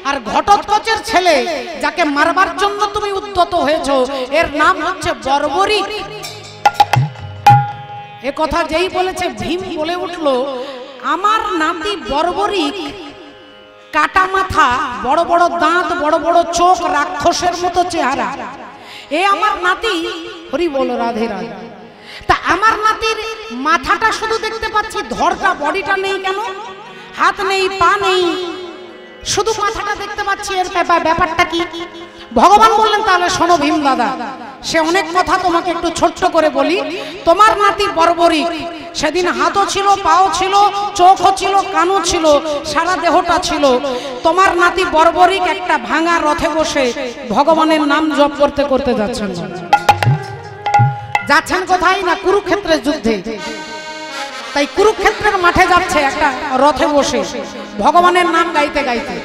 আর ঘটোৎকচের ছেলে যাকে মারবার জন্য তুমি উদ্যত হয়েছো এর নাম হচ্ছে বর্বরিক এ কথা যেই বলেছে ভীম বলে উঠল আমার নাতি বর্বরিক কাটা মাথা বড় বড় দাঁত বড় বড় চোখ রাক্ষসের মতো চেহারা। এ আমার নাতি? হরি বল রাধে রাধে। তা আমার নাতির মাথাটা শুধু দেখতে পাচ্ছি, ধরটা, বডিটা নেই কেন? হাত নেই, পা নেই। শুধু মাথাটা দেখতে পাচ্ছি এর ব্যাপারটা কি? ভগবান বললেন, তাহলে শোনো ভীম দাদা, সে অনেক কথা তোমাকে একটু ছোট্ট করে বলি। তোমার নাতি বর্বরিক। সেদিন হাতও ছিল, পাও ছিল, চোখও ছিল, কানও ছিল, সারা দেহটা ছিল। তোমার নাতি বর্বরিক একটা ভাঙা রথে বসে ভগবানের নাম জপ করতে করতে যাচ্ছেন যাচ্ছেন কোথায় না কুরুক্ষেত্রের যুদ্ধে? তাই কুরুক্ষেত্রের মাঠে যাচ্ছে একটা রথে বসে। ভগবানের নাম গাইতে গাইতে।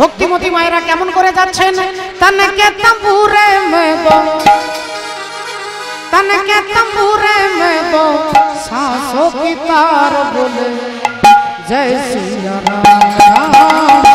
ভক্তিমতী মায়েরা কেমন করে যাচ্ছেন? তনকে তম্বুরে মেবো। তনকে তম্বুরে মেবো। সাসো কি তার বলে, জয় শ্রী রাম।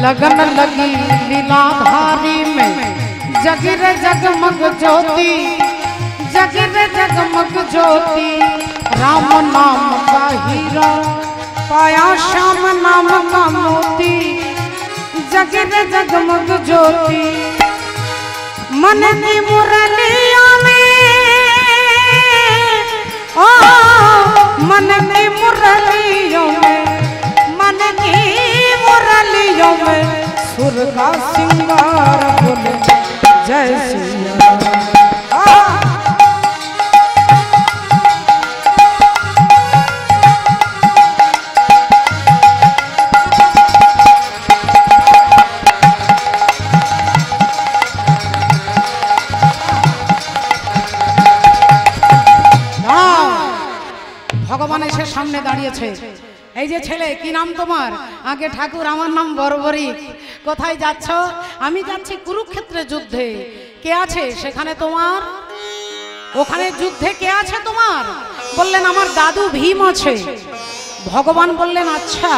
लगन लगी लीलाधारी में। जगिर जगमग ज्योति जगिर जगमग ज्योति। राम नाम का हीरा, पाया श्याम नाम का मोती। जगिर जगमग ज्योति। मन की मुरलियों में। ओ, मन की मुरलियों में। मन की मुरलियों में सुर का सिंगार बोले जय सिया राम। आ, দাঁড়াও। ভগবান এসে সামনে দাঁড়িয়েছে এই যে ছেলে কি নাম তোমার আগে ঠাকুর, আমার নাম বরবরি। কোথায় যাচ্ছ? আমি যাচ্ছি কুরুক্ষেত্রে যুদ্ধে। কে আছে? সেখানে তোমার? ওখানে যুদ্ধে কে আছে তোমার? বললেন, আমার দাদু ভীম আছে। ভগবান বললেন আচ্ছা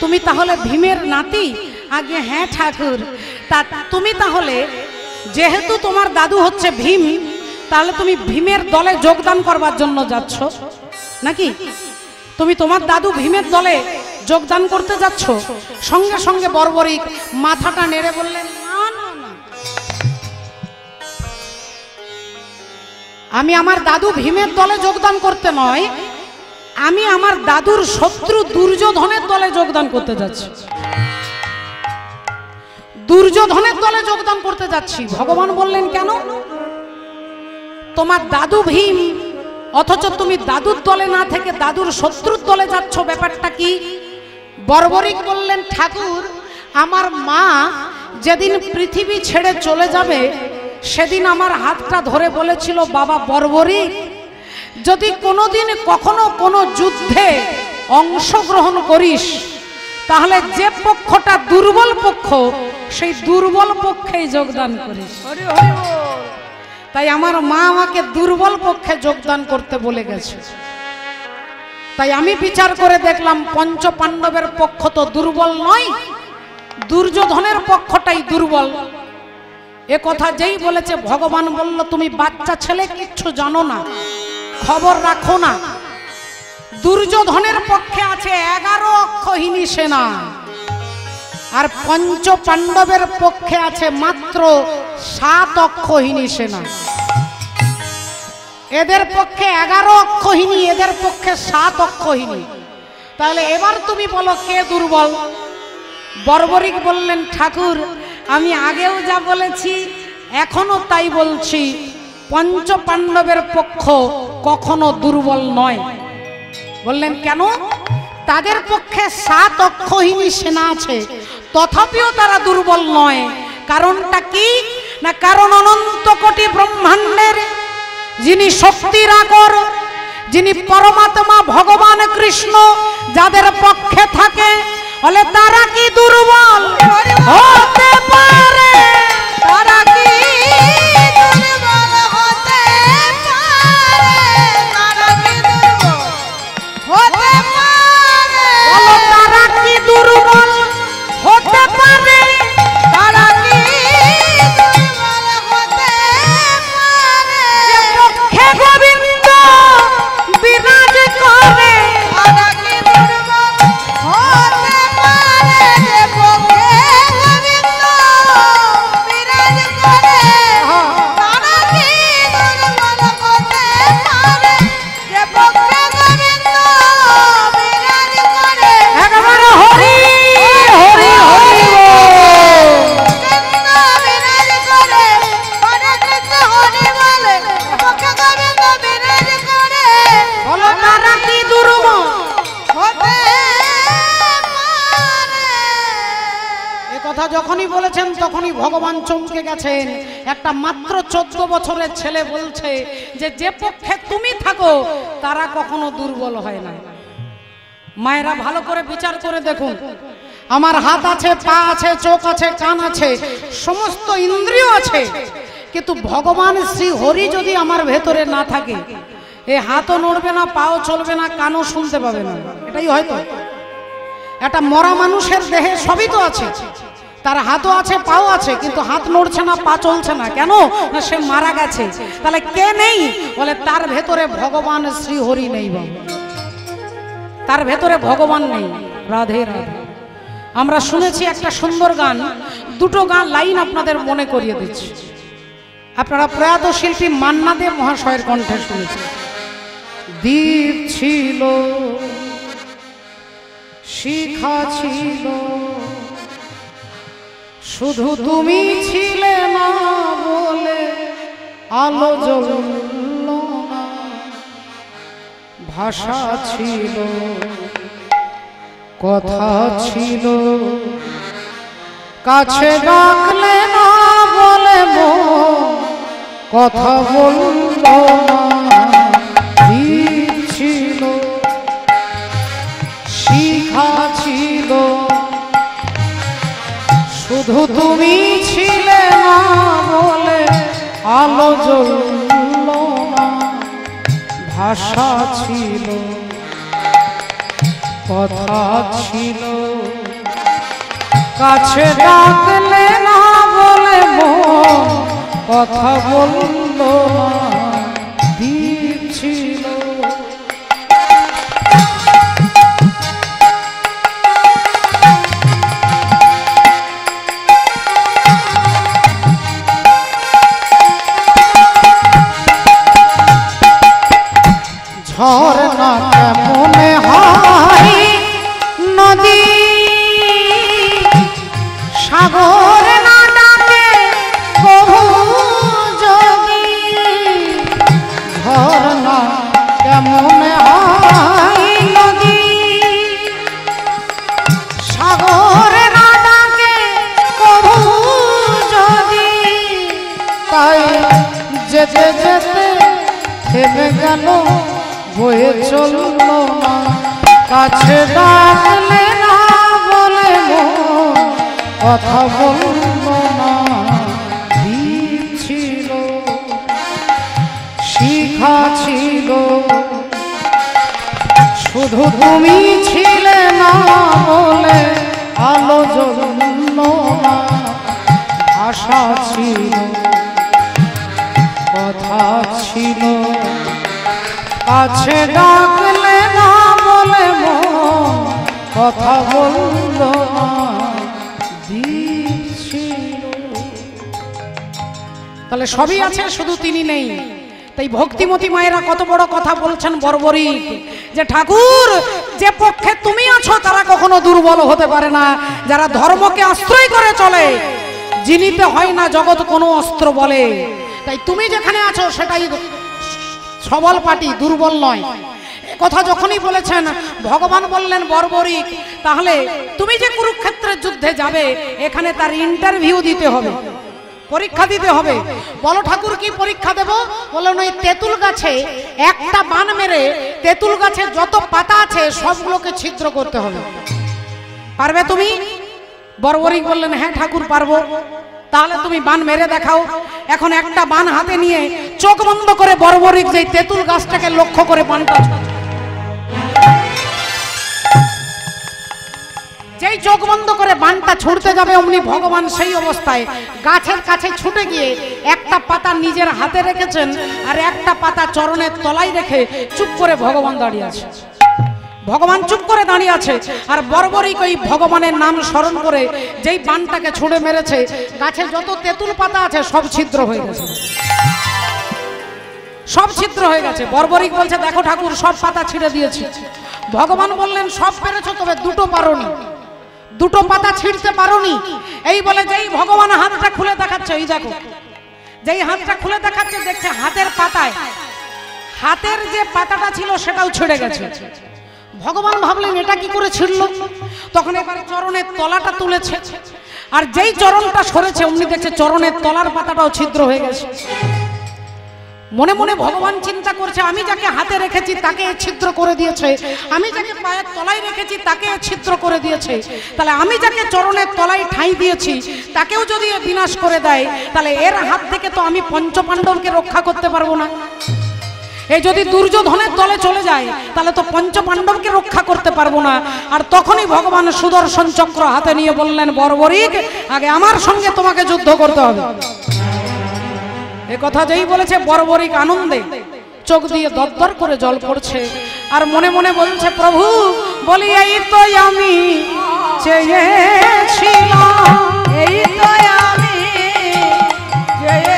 তুমি তাহলে ভীমের নাতি? আগে হ্যাঁ ঠাকুর, তা তুমি তাহলে, যেহেতু তোমার দাদু হচ্ছে ভীম, তাহলে তুমি ভীমের দলে যোগদান করবার জন্য যাচ্ছ। নাকি? তুমি তোমার দাদু ভীমের দলে যোগদান করতে যাচ্ছ? সঙ্গে সঙ্গে বর্বরিক মাথাটা নেড়ে বললেন আমি আমার দাদু ভীমের দলে যোগদান করতে নয়, আমি আমার দাদুর শত্রু দুর্যোধনের দলে যোগদান করতে যাচ্ছি। দুর্যোধনের দলে যোগদান করতে যাচ্ছি। ভগবান বললেন, কেন? তোমার দাদু ভীম, অথচ তুমি দাদুর দলে না থেকে দাদুর শত্রুর দলে যাচ্ছ। ব্যাপারটা কি? বর্বরিক বললেন ঠাকুর আমার মা যেদিন পৃথিবী ছেড়ে চলে যাবে সেদিন আমার হাতটা ধরে বলেছিল বাবা বর্বরিক যদি কোনোদিন কখনো কোনো যুদ্ধে অংশগ্রহণ করিস তাহলে যে পক্ষটা দুর্বল পক্ষ সেই দুর্বল পক্ষেই যোগদান করিস। তাই আমার মা আমাকে দুর্বল পক্ষে যোগদান করতে বলে গেছে। তাই আমি বিচার করে দেখলাম পঞ্চ পাণ্ডবের পক্ষ তো দুর্বল নয়, দুর্যোধনের পক্ষটাই দুর্বল। এ কথা যেই বলেছে, ভগবান বলল, তুমি বাচ্চা ছেলে, কিচ্ছু জানো না, খবর রাখো না। দুর্যোধনের পক্ষে আছে এগারো অক্ষহীনী সেনা, আর পঞ্চ পাণ্ডবের পক্ষে আছে মাত্র সাত অক্ষহীনী সেনা। এদের পক্ষে এগারো অক্ষহীনী এদের পক্ষে সাত অক্ষহীনী তাহলে এবার তুমি বলো কে দুর্বল? বর্বরিক বললেন, ঠাকুর, আমি আগেও যা বলেছি, এখনও তাই বলছি। পঞ্চ পাণ্ডবের পক্ষ কখনো দুর্বল নয়। বললেন, কেন? তাদের পক্ষে সাত অক্ষহীনী সেনা আছে। তথাপিও তারা দুর্বল নয়। কারণটা কি? না, কারণ অনন্ত কোটি ব্রহ্মাণ্ডের যিনি শক্তির আকর, যিনি পরমাত্মা ভগবান কৃষ্ণ, যাদের পক্ষে থাকে, বলে তারা কি দুর্বল? হতে পারে। তারা কি তখনই ভগবান চমকে গেছেন। একটা মাত্র চোদ্দ বছরের ছেলে বলছে যে যে পক্ষে তুমি থাকো, তারা কখনো দুর্বল হয় না। মায়েরা ভালো করে বিচার করে দেখুন। আমার হাত আছে, পা আছে, চোখ আছে, কান আছে, সমস্ত ইন্দ্রিয় আছে। কিন্তু ভগবান শ্রী হরি যদি আমার ভেতরে না থাকে, এ হাতও নড়বে না, পাও চলবে না, কানও শুনতে পাবে না। এটাই হয়তো। একটা মরা মানুষের দেহে সবই তো আছে। তার হাতও আছে, পাও আছে, কিন্তু হাত নড়ছে না, পা চলছে না। কেন? না সে মারা গেছে। তাহলে কে নেই? বলে, তার ভেতরে ভগবান শ্রী হরি নেই বাবা। তার ভেতরে ভগবান নেই। রাধে রাধে। আমরা শুনেছি একটা সুন্দর গান। দুটো গান লাইন আপনাদের মনে করিয়ে দিচ্ছি। আপনারা প্রয়াত শিল্পী মান্না দেব মহাশয়ের কণ্ঠে শুনেছেন। দ্বীপ ছিল, শিখা ছিল শুধু তুমি ছিলে না বলে আলো জ্বলল না। ভাষা ছিল, কথা ছিল। কাছে ডাকলে না বলে মন, কথা বলল না। তুমি ছিলে না বলে আলো জ্বলল না। ভাষা ছিল, কথা ছিল। কাছে ডাকলে না বলে কথা বলল দ্বীপ ঝর্ণা কেমনে হয় নদী। সাগর না ডাকে কবু যদি। ঝর্ণা কেমনে হয় নদী। সাগর না ডাকে কবু যদি। তাই যেতে যেতে থেমে গেল বয়ে চলল না কাছে ডাকলে না বলে কথা বলল না দ্বীপ ছিল, শিখা ছিল। শুধু তুমি ছিলে না বলে আলো না, আশা ছিল, কথা ছিল। কাছে ডাকলে না বলে কথা বলল তাহলে সবই আছে, শুধু তিনি নেই। তাই ভক্তিমতী মায়েরা কত বড় কথা বলছেন বর্বরিক যে ঠাকুর, যে পক্ষে তুমি আছো, তারা কখনো দুর্বল হতে পারে না। যারা ধর্মকে আশ্রয় করে চলে, জিনিতে হয় না জগৎ কোনো অস্ত্র বলে। তাই তুমি যেখানে আছো, সেটাই সবল পার্টি, দুর্বল নয়। কথা যখনই বলেছেন, ভগবান বললেন, বর্বরিক, তাহলে তুমি যে কুরুক্ষেত্রের যুদ্ধে যাবে, এখানে তার ইন্টারভিউ দিতে হবে, পরীক্ষা দিতে হবে। বলো ঠাকুর, কি পরীক্ষা দেব? বলো ওই তেঁতুল গাছে একটা বান মেরে তেঁতুল গাছে যত পাতা আছে, সবগুলোকে ছিদ্র করতে হবে। পারবে তুমি? বর্বরিক বললেন হ্যাঁ ঠাকুর, পারব। তাহলে তুমি বান মেরে দেখাও। এখন একটা বান হাতে নিয়ে চোখ বন্ধ করে বর্বরিক যে তেঁতুল গাছটাকে লক্ষ্য করে বানটা যেই চোখ বন্ধ করে বানটা ছুটতে যাবে, অমনি ভগবান সেই অবস্থায় গাছের কাছে ছুটে গিয়ে একটা পাতা নিজের হাতে রেখেছেন আর একটা পাতা চরণের তলায় রেখে চুপ করে ভগবান দাঁড়িয়ে আছে। ভগবান চুপ করে দাঁড়িয়ে আছে। আর বর্বরিক ওই ভগবানের নাম স্মরণ করে যেই বানটাকে ছুঁড়ে মেরেছে, গাছে যত তেঁতুল পাতা আছে সব ছিদ্র হয়ে গেছে। সব ছিদ্র হয়ে গেছে। বর্বরিক বলছে, দেখো ঠাকুর, সব পাতা ছিঁড়ে দিয়েছি। ভগবান বললেন, সব পেরেছ, তবে দুটো পারোনি। দুটো পাতা ছিঁড়তে পারোনি। এই বলে যেই ভগবান হাতটা খুলে দেখাচ্ছে, এই দেখো। যেই হাতটা খুলে দেখাচ্ছে, দেখছে হাতের পাতায়। হাতের যে পাতাটা ছিল, সেটাও ছিঁড়ে গেছে। ভগবান ভাবলেন, এটা কি করে ছিঁড়ল? তখন এবার চরণের তলাটা তুলেছে। আর যেই চরণটা সরেছে, অমনি দেখছে চরণের তলার পাতাটাও ছিদ্র হয়ে গেছে। মনে মনে ভগবান চিন্তা করছে, আমি যাকে হাতে রেখেছি, তাকে ছিদ্র করে দিয়েছে। আমি যাকে পায়ের তলায় রেখেছি, তাকে ছিদ্র করে দিয়েছে। তাহলে আমি যাকে চরণের তলায় ঠাঁই দিয়েছি, তাকেও যদি বিনাশ করে দেয়, তাহলে এর হাত থেকে তো আমি পঞ্চপাণ্ডবকে রক্ষা করতে পারব না। এই যদি দুর্যোধনের দলে চলে যায়, তাহলে তো পঞ্চপাণ্ডবকে রক্ষা করতে পারব না। আর তখনই ভগবান সুদর্শন চক্র হাতে নিয়ে বললেন, বর্বরিক, আগে আমার সঙ্গে তোমাকে যুদ্ধ করতে হবে। এ কথা যেই বলেছে, বর্বরিক আনন্দে চোখ দিয়ে দরদর করে জল পড়ছে। আর মনে মনে বলছে, প্রভু বলি এই তো আমি চেয়েছিলাম, এই তো আমি চেয়েছিলাম।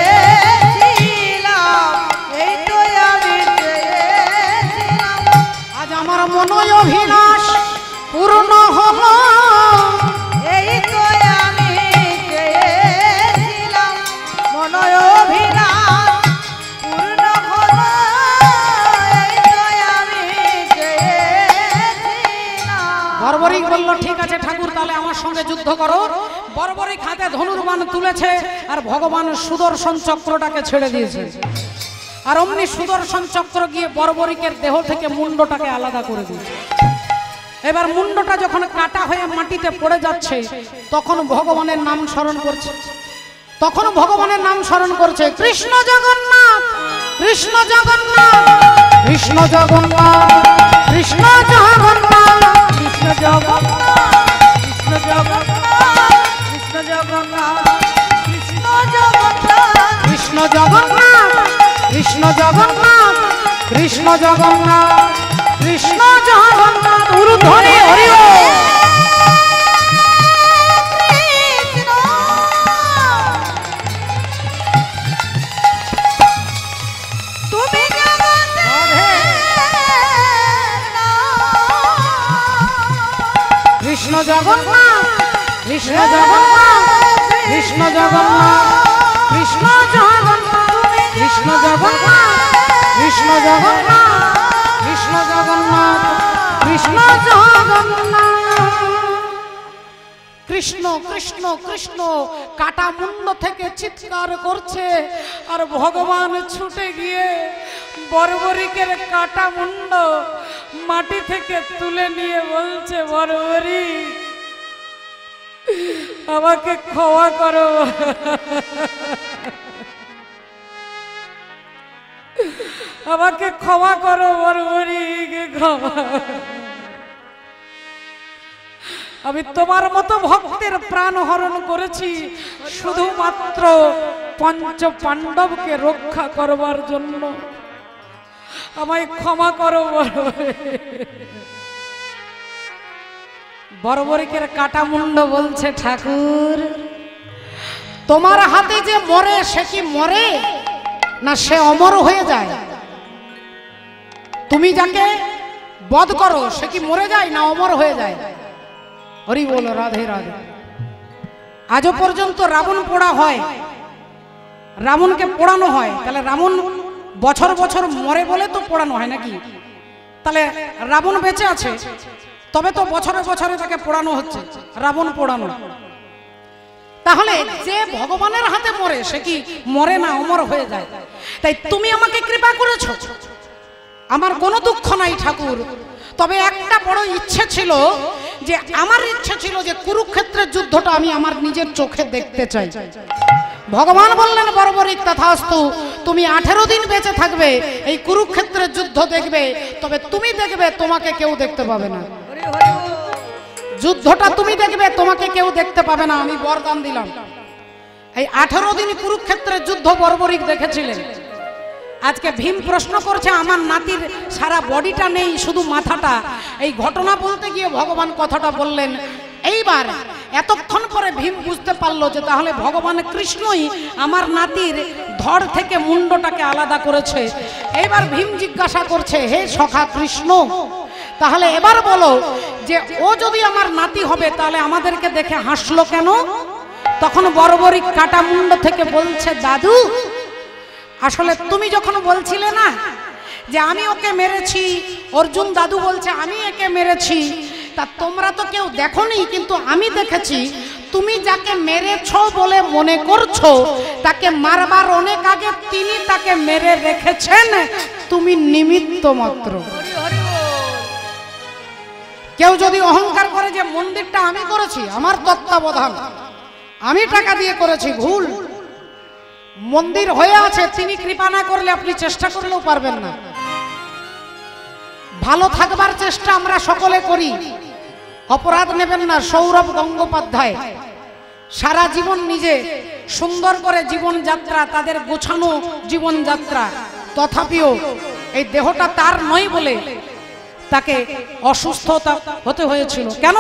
অভিলাষ পূর্ণ হলো। এই তো আমি চেয়েছিলাম মনয় অভিলাষ পূর্ণ হলো। এই তো আমি বর্বরিক বলল ঠিক আছে ঠাকুর তাহলে আমার সঙ্গে যুদ্ধ করো। বর্বরিক হাতে ধনুর্বাণ তুলেছে আর ভগবান সুদর্শন চক্রটাকে ছেড়ে দিয়েছে। আর অমনি সুদর্শন চক্র গিয়ে বর্বরিকের দেহ থেকে মুন্ডটাকে আলাদা করে দিয়েছে। এবার মুন্ডটা যখন কাটা হয়ে মাটিতে পড়ে যাচ্ছে তখন ভগবানের নাম স্মরণ করছে তখন ভগবানের নাম স্মরণ করছে কৃষ্ণ জগন্নাথ কৃষ্ণ জগন্নাথ কৃষ্ণ জগন্নাথ কৃষ্ণ জগন্নাথ কৃষ্ণ জগন্নাথ কৃষ্ণ জগন্নাথ কৃষ্ণ জগন্নাথ কৃষ্ণ জগন্নাথ কৃষ্ণ জগন্নাথ কৃষ্ণ জগন্নাথ কৃষ্ণ জগন্নাথ কৃষ্ণ জগন্নাথ উরুধ্বনি হরি বল। কৃষ্ণ তুমি জগতের কৃষ্ণ জগন্নাথ কৃষ্ণ জগন্নাথ কৃষ্ণ জগন্নাথ কৃষ্ণ জগন্নাথ কৃষ্ণ জগন্নাথ কৃষ্ণ জগন্নাথ কৃষ্ণ জগন্নাথ কৃষ্ণ কৃষ্ণ কৃষ্ণ কাটা মুন্ড থেকে চিৎকার করছে আর ভগবান ছুটে গিয়ে বর্বরিকের কাটা মুন্ড মাটি থেকে তুলে নিয়ে বলছে বর্বরিক আমাকে ক্ষমা করো। আমাকে ক্ষমা করো বর্বরিক ক্ষমা আমি তোমার মতো ভক্তের প্রাণ হরণ করেছি। শুধুমাত্র পঞ্চ পাণ্ডবকে রক্ষা করবার জন্য। আমায় ক্ষমা করো। বর্বরিকের কাটা মুন্ড বলছে, ঠাকুর, তোমার হাতে যে মরে, সে কি মরে? না সে অমর হয়ে যায়? তুমি যাকে বধ করো, সে কি মরে যায় না অমর হয়ে যায়? হরি বল, রাধে রাধে। আজও পর্যন্ত রাবণ পোড়া হয়। রাবণকে পোড়ানো হয়। তাহলে রাবণ বছর বছর মরে বলে তো পোড়ানো হয় নাকি? তাহলে রাবণ বেঁচে আছে, তবে তো বছরে বছরে তাকে পোড়ানো হচ্ছে, রাবণ পোড়ানো। তাহলে যে ভগবানের হাতে মরে, সে কি মরে না অমর হয়ে যায়? তাই তুমি আমাকে কৃপা করেছ। আমার কোনো দুঃখ নাই ঠাকুর। তবে একটা বড় ইচ্ছে ছিল যে আমার ইচ্ছে ছিল যে কুরুক্ষেত্রের যুদ্ধটা আমি আমার নিজের চোখে দেখতে চাই। ভগবান বললেন, বর্বরিক তথাস্তু, তুমি আঠেরো দিন বেঁচে থাকবে, এই কুরুক্ষেত্রের যুদ্ধ দেখবে, তবে তুমি দেখবে তোমাকে কেউ দেখতে পাবে না। যুদ্ধটা তুমি দেখবে, তোমাকে কেউ দেখতে পাবে না। আমি বরদান দিলাম। এই আঠারো দিন কুরুক্ষেত্রের যুদ্ধ বর্বরিক দেখেছিলেন। আজকে ভীম প্রশ্ন করছে, আমার নাতির সারা বডিটা নেই, শুধু মাথাটা। এই ঘটনা বলতে গিয়ে ভগবান কথাটা বললেন, এইবার এতক্ষণ পরে ভীম বুঝতে পারল যে তাহলে ভগবান কৃষ্ণই আমার নাতির ধর থেকে মুন্ডটাকে আলাদা করেছে। এইবার ভীম জিজ্ঞাসা করছে, হে সখা কৃষ্ণ, তাহলে এবার বলো যে ও যদি আমার নাতি হবে, তাহলে আমাদেরকে দেখে হাসলো কেন? তখন বর্বরিক কাটা মুন্ড থেকে বলছে, দাদু আসলে তুমি যখন বলছিলে না যে আমি ওকে মেরেছি, অর্জুন দাদু বলছে, আমি একে মেরেছি। তা তোমরা তো কেউ দেখোনি, কিন্তু আমি দেখেছি। তুমি যাকে মেরেছ বলে মনে করছ, তাকে মারবার অনেক আগে তিনি তাকে মেরে রেখেছেন। তুমি নিমিত্ত মাত্র। কেউ যদি অহংকার করে যে মন্দিরটা আমি করেছি, আমার তত্ত্বাবধান। আমি টাকা দিয়ে করেছি, ভুল। মন্দির হয়ে আছে, তিনি কৃপা না করলে আপনি চেষ্টা করলেও পারবেন না। ভালো থাকবার চেষ্টা আমরা সকলে করি। অপরাধ নেবেন না, সৌরভ গঙ্গোপাধ্যায়। সারা জীবন নিজে, সুন্দর করে জীবনযাত্রা তাদের গোছানো জীবনযাত্রা তথাপিও এই দেহটা তার নয় বলে তাকে অসুস্থতা হতে হয়েছিল। কেন?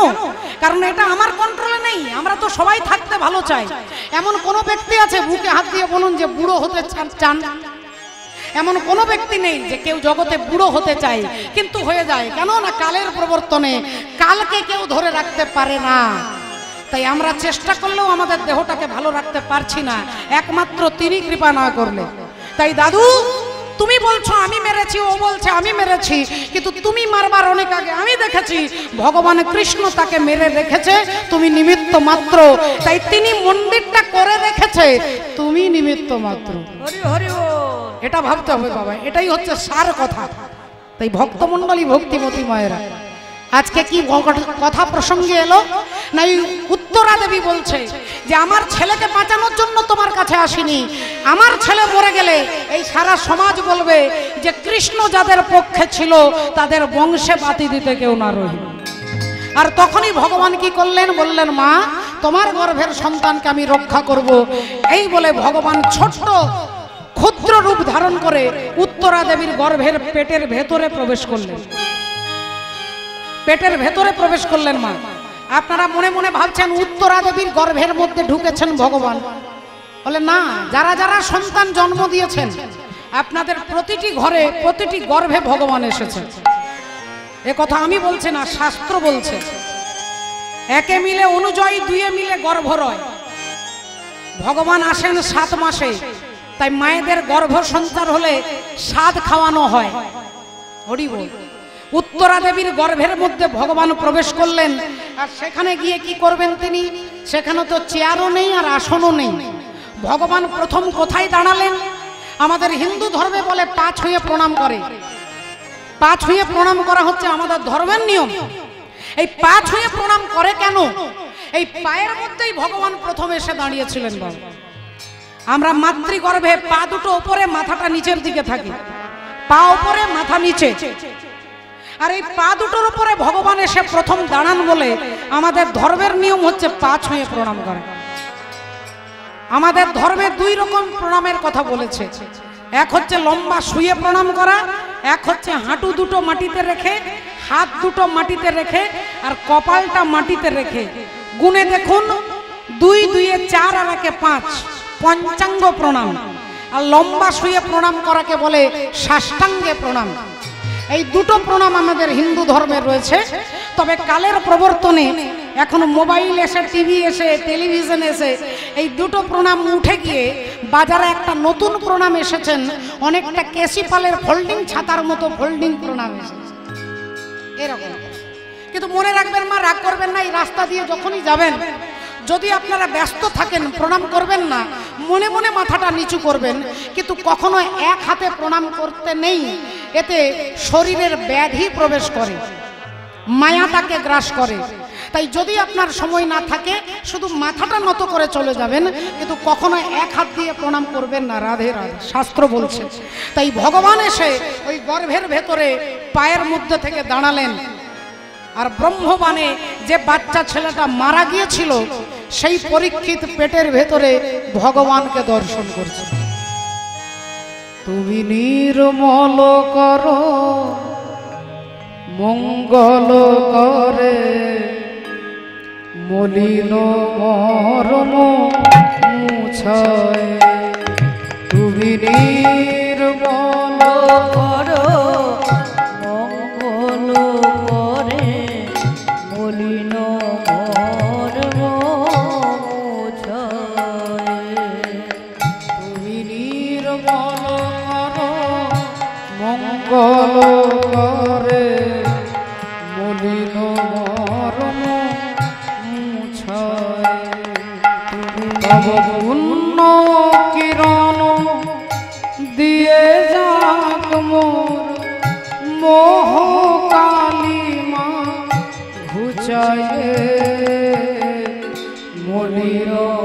কারণ এটা আমার কন্ট্রোলে নেই। আমরা তো সবাই থাকতে ভালো চাই। এমন কোনো ব্যক্তি আছে, বুকে হাত দিয়ে বলুন যে বুড়ো হতে চান- এমন কোনো ব্যক্তি নেই যে কেউ জগতে বুড়ো হতে চায়, কিন্তু হয়ে যায়। কেন না কালের প্রবর্তনে কালকে কেউ ধরে রাখতে পারে না। তাই আমরা চেষ্টা করলেও আমাদের দেহটাকে ভালো রাখতে পারছি না। একমাত্র তিনি কৃপা না করলে। তাই দাদু তুমি বলছো আমি মেরেছি ও বলছে আমি মেরেছি কিন্তু তুমি মারবার অনেক আগে আমি দেখেছি ভগবান কৃষ্ণ তাকে মেরে রেখেছে তুমি নিমিত্ত মাত্র। তাই তিনি মন্দিরটা করে রেখেছে তুমি নিমিত্ত মাত্র। এটা ভাবতে হবে বাবা এটাই হচ্ছে সার কথা। তাই ভক্তমণ্ডলী ভক্তিমতী মায়েরা আজকে কি কথা প্রসঙ্গে এলো? না উত্তরা দেবী বলছে যে, আমার ছেলেকে বাঁচানোর জন্য তোমার কাছে আসিনি। আমার ছেলে মরে গেলে এই সারা সমাজ বলবে যে, কৃষ্ণ যাদের পক্ষে ছিল, তাদের বংশে বাতি দিতে কেউ না রহিল। আর তখনই ভগবান কি করলেন? বললেন, মা, তোমার গর্ভের সন্তানকে আমি রক্ষা করব। এই বলে ভগবান ছোট্ট ক্ষুদ্র রূপ ধারণ করে উত্তরা দেবীর গর্ভের পেটের ভেতরে প্রবেশ করলেন। পেটের ভেতরে প্রবেশ করলেন মা। আপনারা মনে মনে ভাবছেন উত্তরা দেবীর গর্ভের মধ্যে ঢুকেছেন ভগবান। বলে, না, যারা যারা সন্তান জন্ম দিয়েছেন, আপনাদের প্রতিটি ঘরে, প্রতিটি গর্ভে ভগবান এসেছেন এ কথা আমি বলছি না, শাস্ত্র বলছে। একে মিলে অনুযায়ী দুয়ে মিলে গর্ভ রয় ভগবান আসেন সাত মাসে, তাই মায়েদের গর্ভ সঞ্চার হলে স্বাদ খাওয়ানো হয়। হরি উত্তরা দেবীর গর্ভের মধ্যে ভগবান প্রবেশ করলেন। আর সেখানে গিয়ে কি করবেন তিনি? সেখানে তো চেয়ারও নেই আর আসনও নেই। ভগবান প্রথম কোথায় দাঁড়ালেন? আমাদের হিন্দু ধর্মে বলে পা ছুঁয়ে প্রণাম করে। পা ছুঁয়ে প্রণাম করা হচ্ছে আমাদের ধর্মের নিয়ম। এই পা ছুঁয়ে প্রণাম করে কেন? এই পায়ের মধ্যেই ভগবান প্রথম এসে দাঁড়িয়েছিলেন আমরা মাতৃগর্ভে পা দুটো উপরে মাথাটা নিচের দিকে থাকি। পা উপরে মাথা নিচে। আর এই পা দুটোর উপরে ভগবান এসে প্রথম দাঁড়ান বলে আমাদের ধর্মের নিয়ম হচ্ছে পা ছুঁয়ে প্রণাম করা। আমাদের ধর্মে দুই রকম প্রণামের কথা বলেছে। এক হচ্ছে লম্বা শুয়ে প্রণাম করা, এক হচ্ছে হাঁটু দুটো মাটিতে রেখে, হাত দুটো মাটিতে রেখে আর কপালটা মাটিতে রেখে। গুনে দেখুন, দুই, দুইয়ে চার আর একে পাঁচ, পঞ্চাঙ্গ প্রণাম। আর লম্বা শুয়ে প্রণাম করাকে বলে সাষ্টাঙ্গে প্রণাম। এই দুটো প্রণাম আমাদের হিন্দু ধর্মে রয়েছে। তবে কালের প্রবর্তনে এখন মোবাইল এসে, টিভি এসে, টেলিভিশন এসে এই দুটো প্রণাম উঠে গিয়ে বাজারে একটা নতুন প্রণাম এসেছেন। অনেকটা কেসিপালের ফোল্ডিং ছাতার মতো ফোল্ডিং প্রণাম এসেছে। এরকম কিন্তু মনে রাখবেন মা, রাগ করবেন না, এই রাস্তা দিয়ে যখনই যাবেন, যদি আপনারা ব্যস্ত থাকেন, প্রণাম করবেন না, মনে মনে মাথাটা নিচু করবেন। কিন্তু কখনো এক হাতে প্রণাম করতে নেই এতে শরীরের ব্যাধি প্রবেশ করে, মায়া তাকে গ্রাস করে। তাই যদি আপনার সময় না থাকে, শুধু মাথাটা নত করে চলে যাবেন, কিন্তু কখনো এক হাত দিয়ে প্রণাম করবেন না, রাধে রাধে, শাস্ত্র বলছে। তাই ভগবান এসে ওই গর্ভের ভেতরে পায়ের মধ্যে থেকে দাঁড়ালেন। আর ব্রহ্মবাণে যে বাচ্চা ছেলেটা মারা গিয়েছিল, সেই পরীক্ষিত পেটের ভেতরে ভগবানকে দর্শন করছে। তুমি নির্মল করো মঙ্গল করে। মলিন মরম মুছায় তুমি নির্মল অবগুণ্য কিরণ দিয়ে যাক মোর মোহ কালিমা ঘুচায়ে মনিরা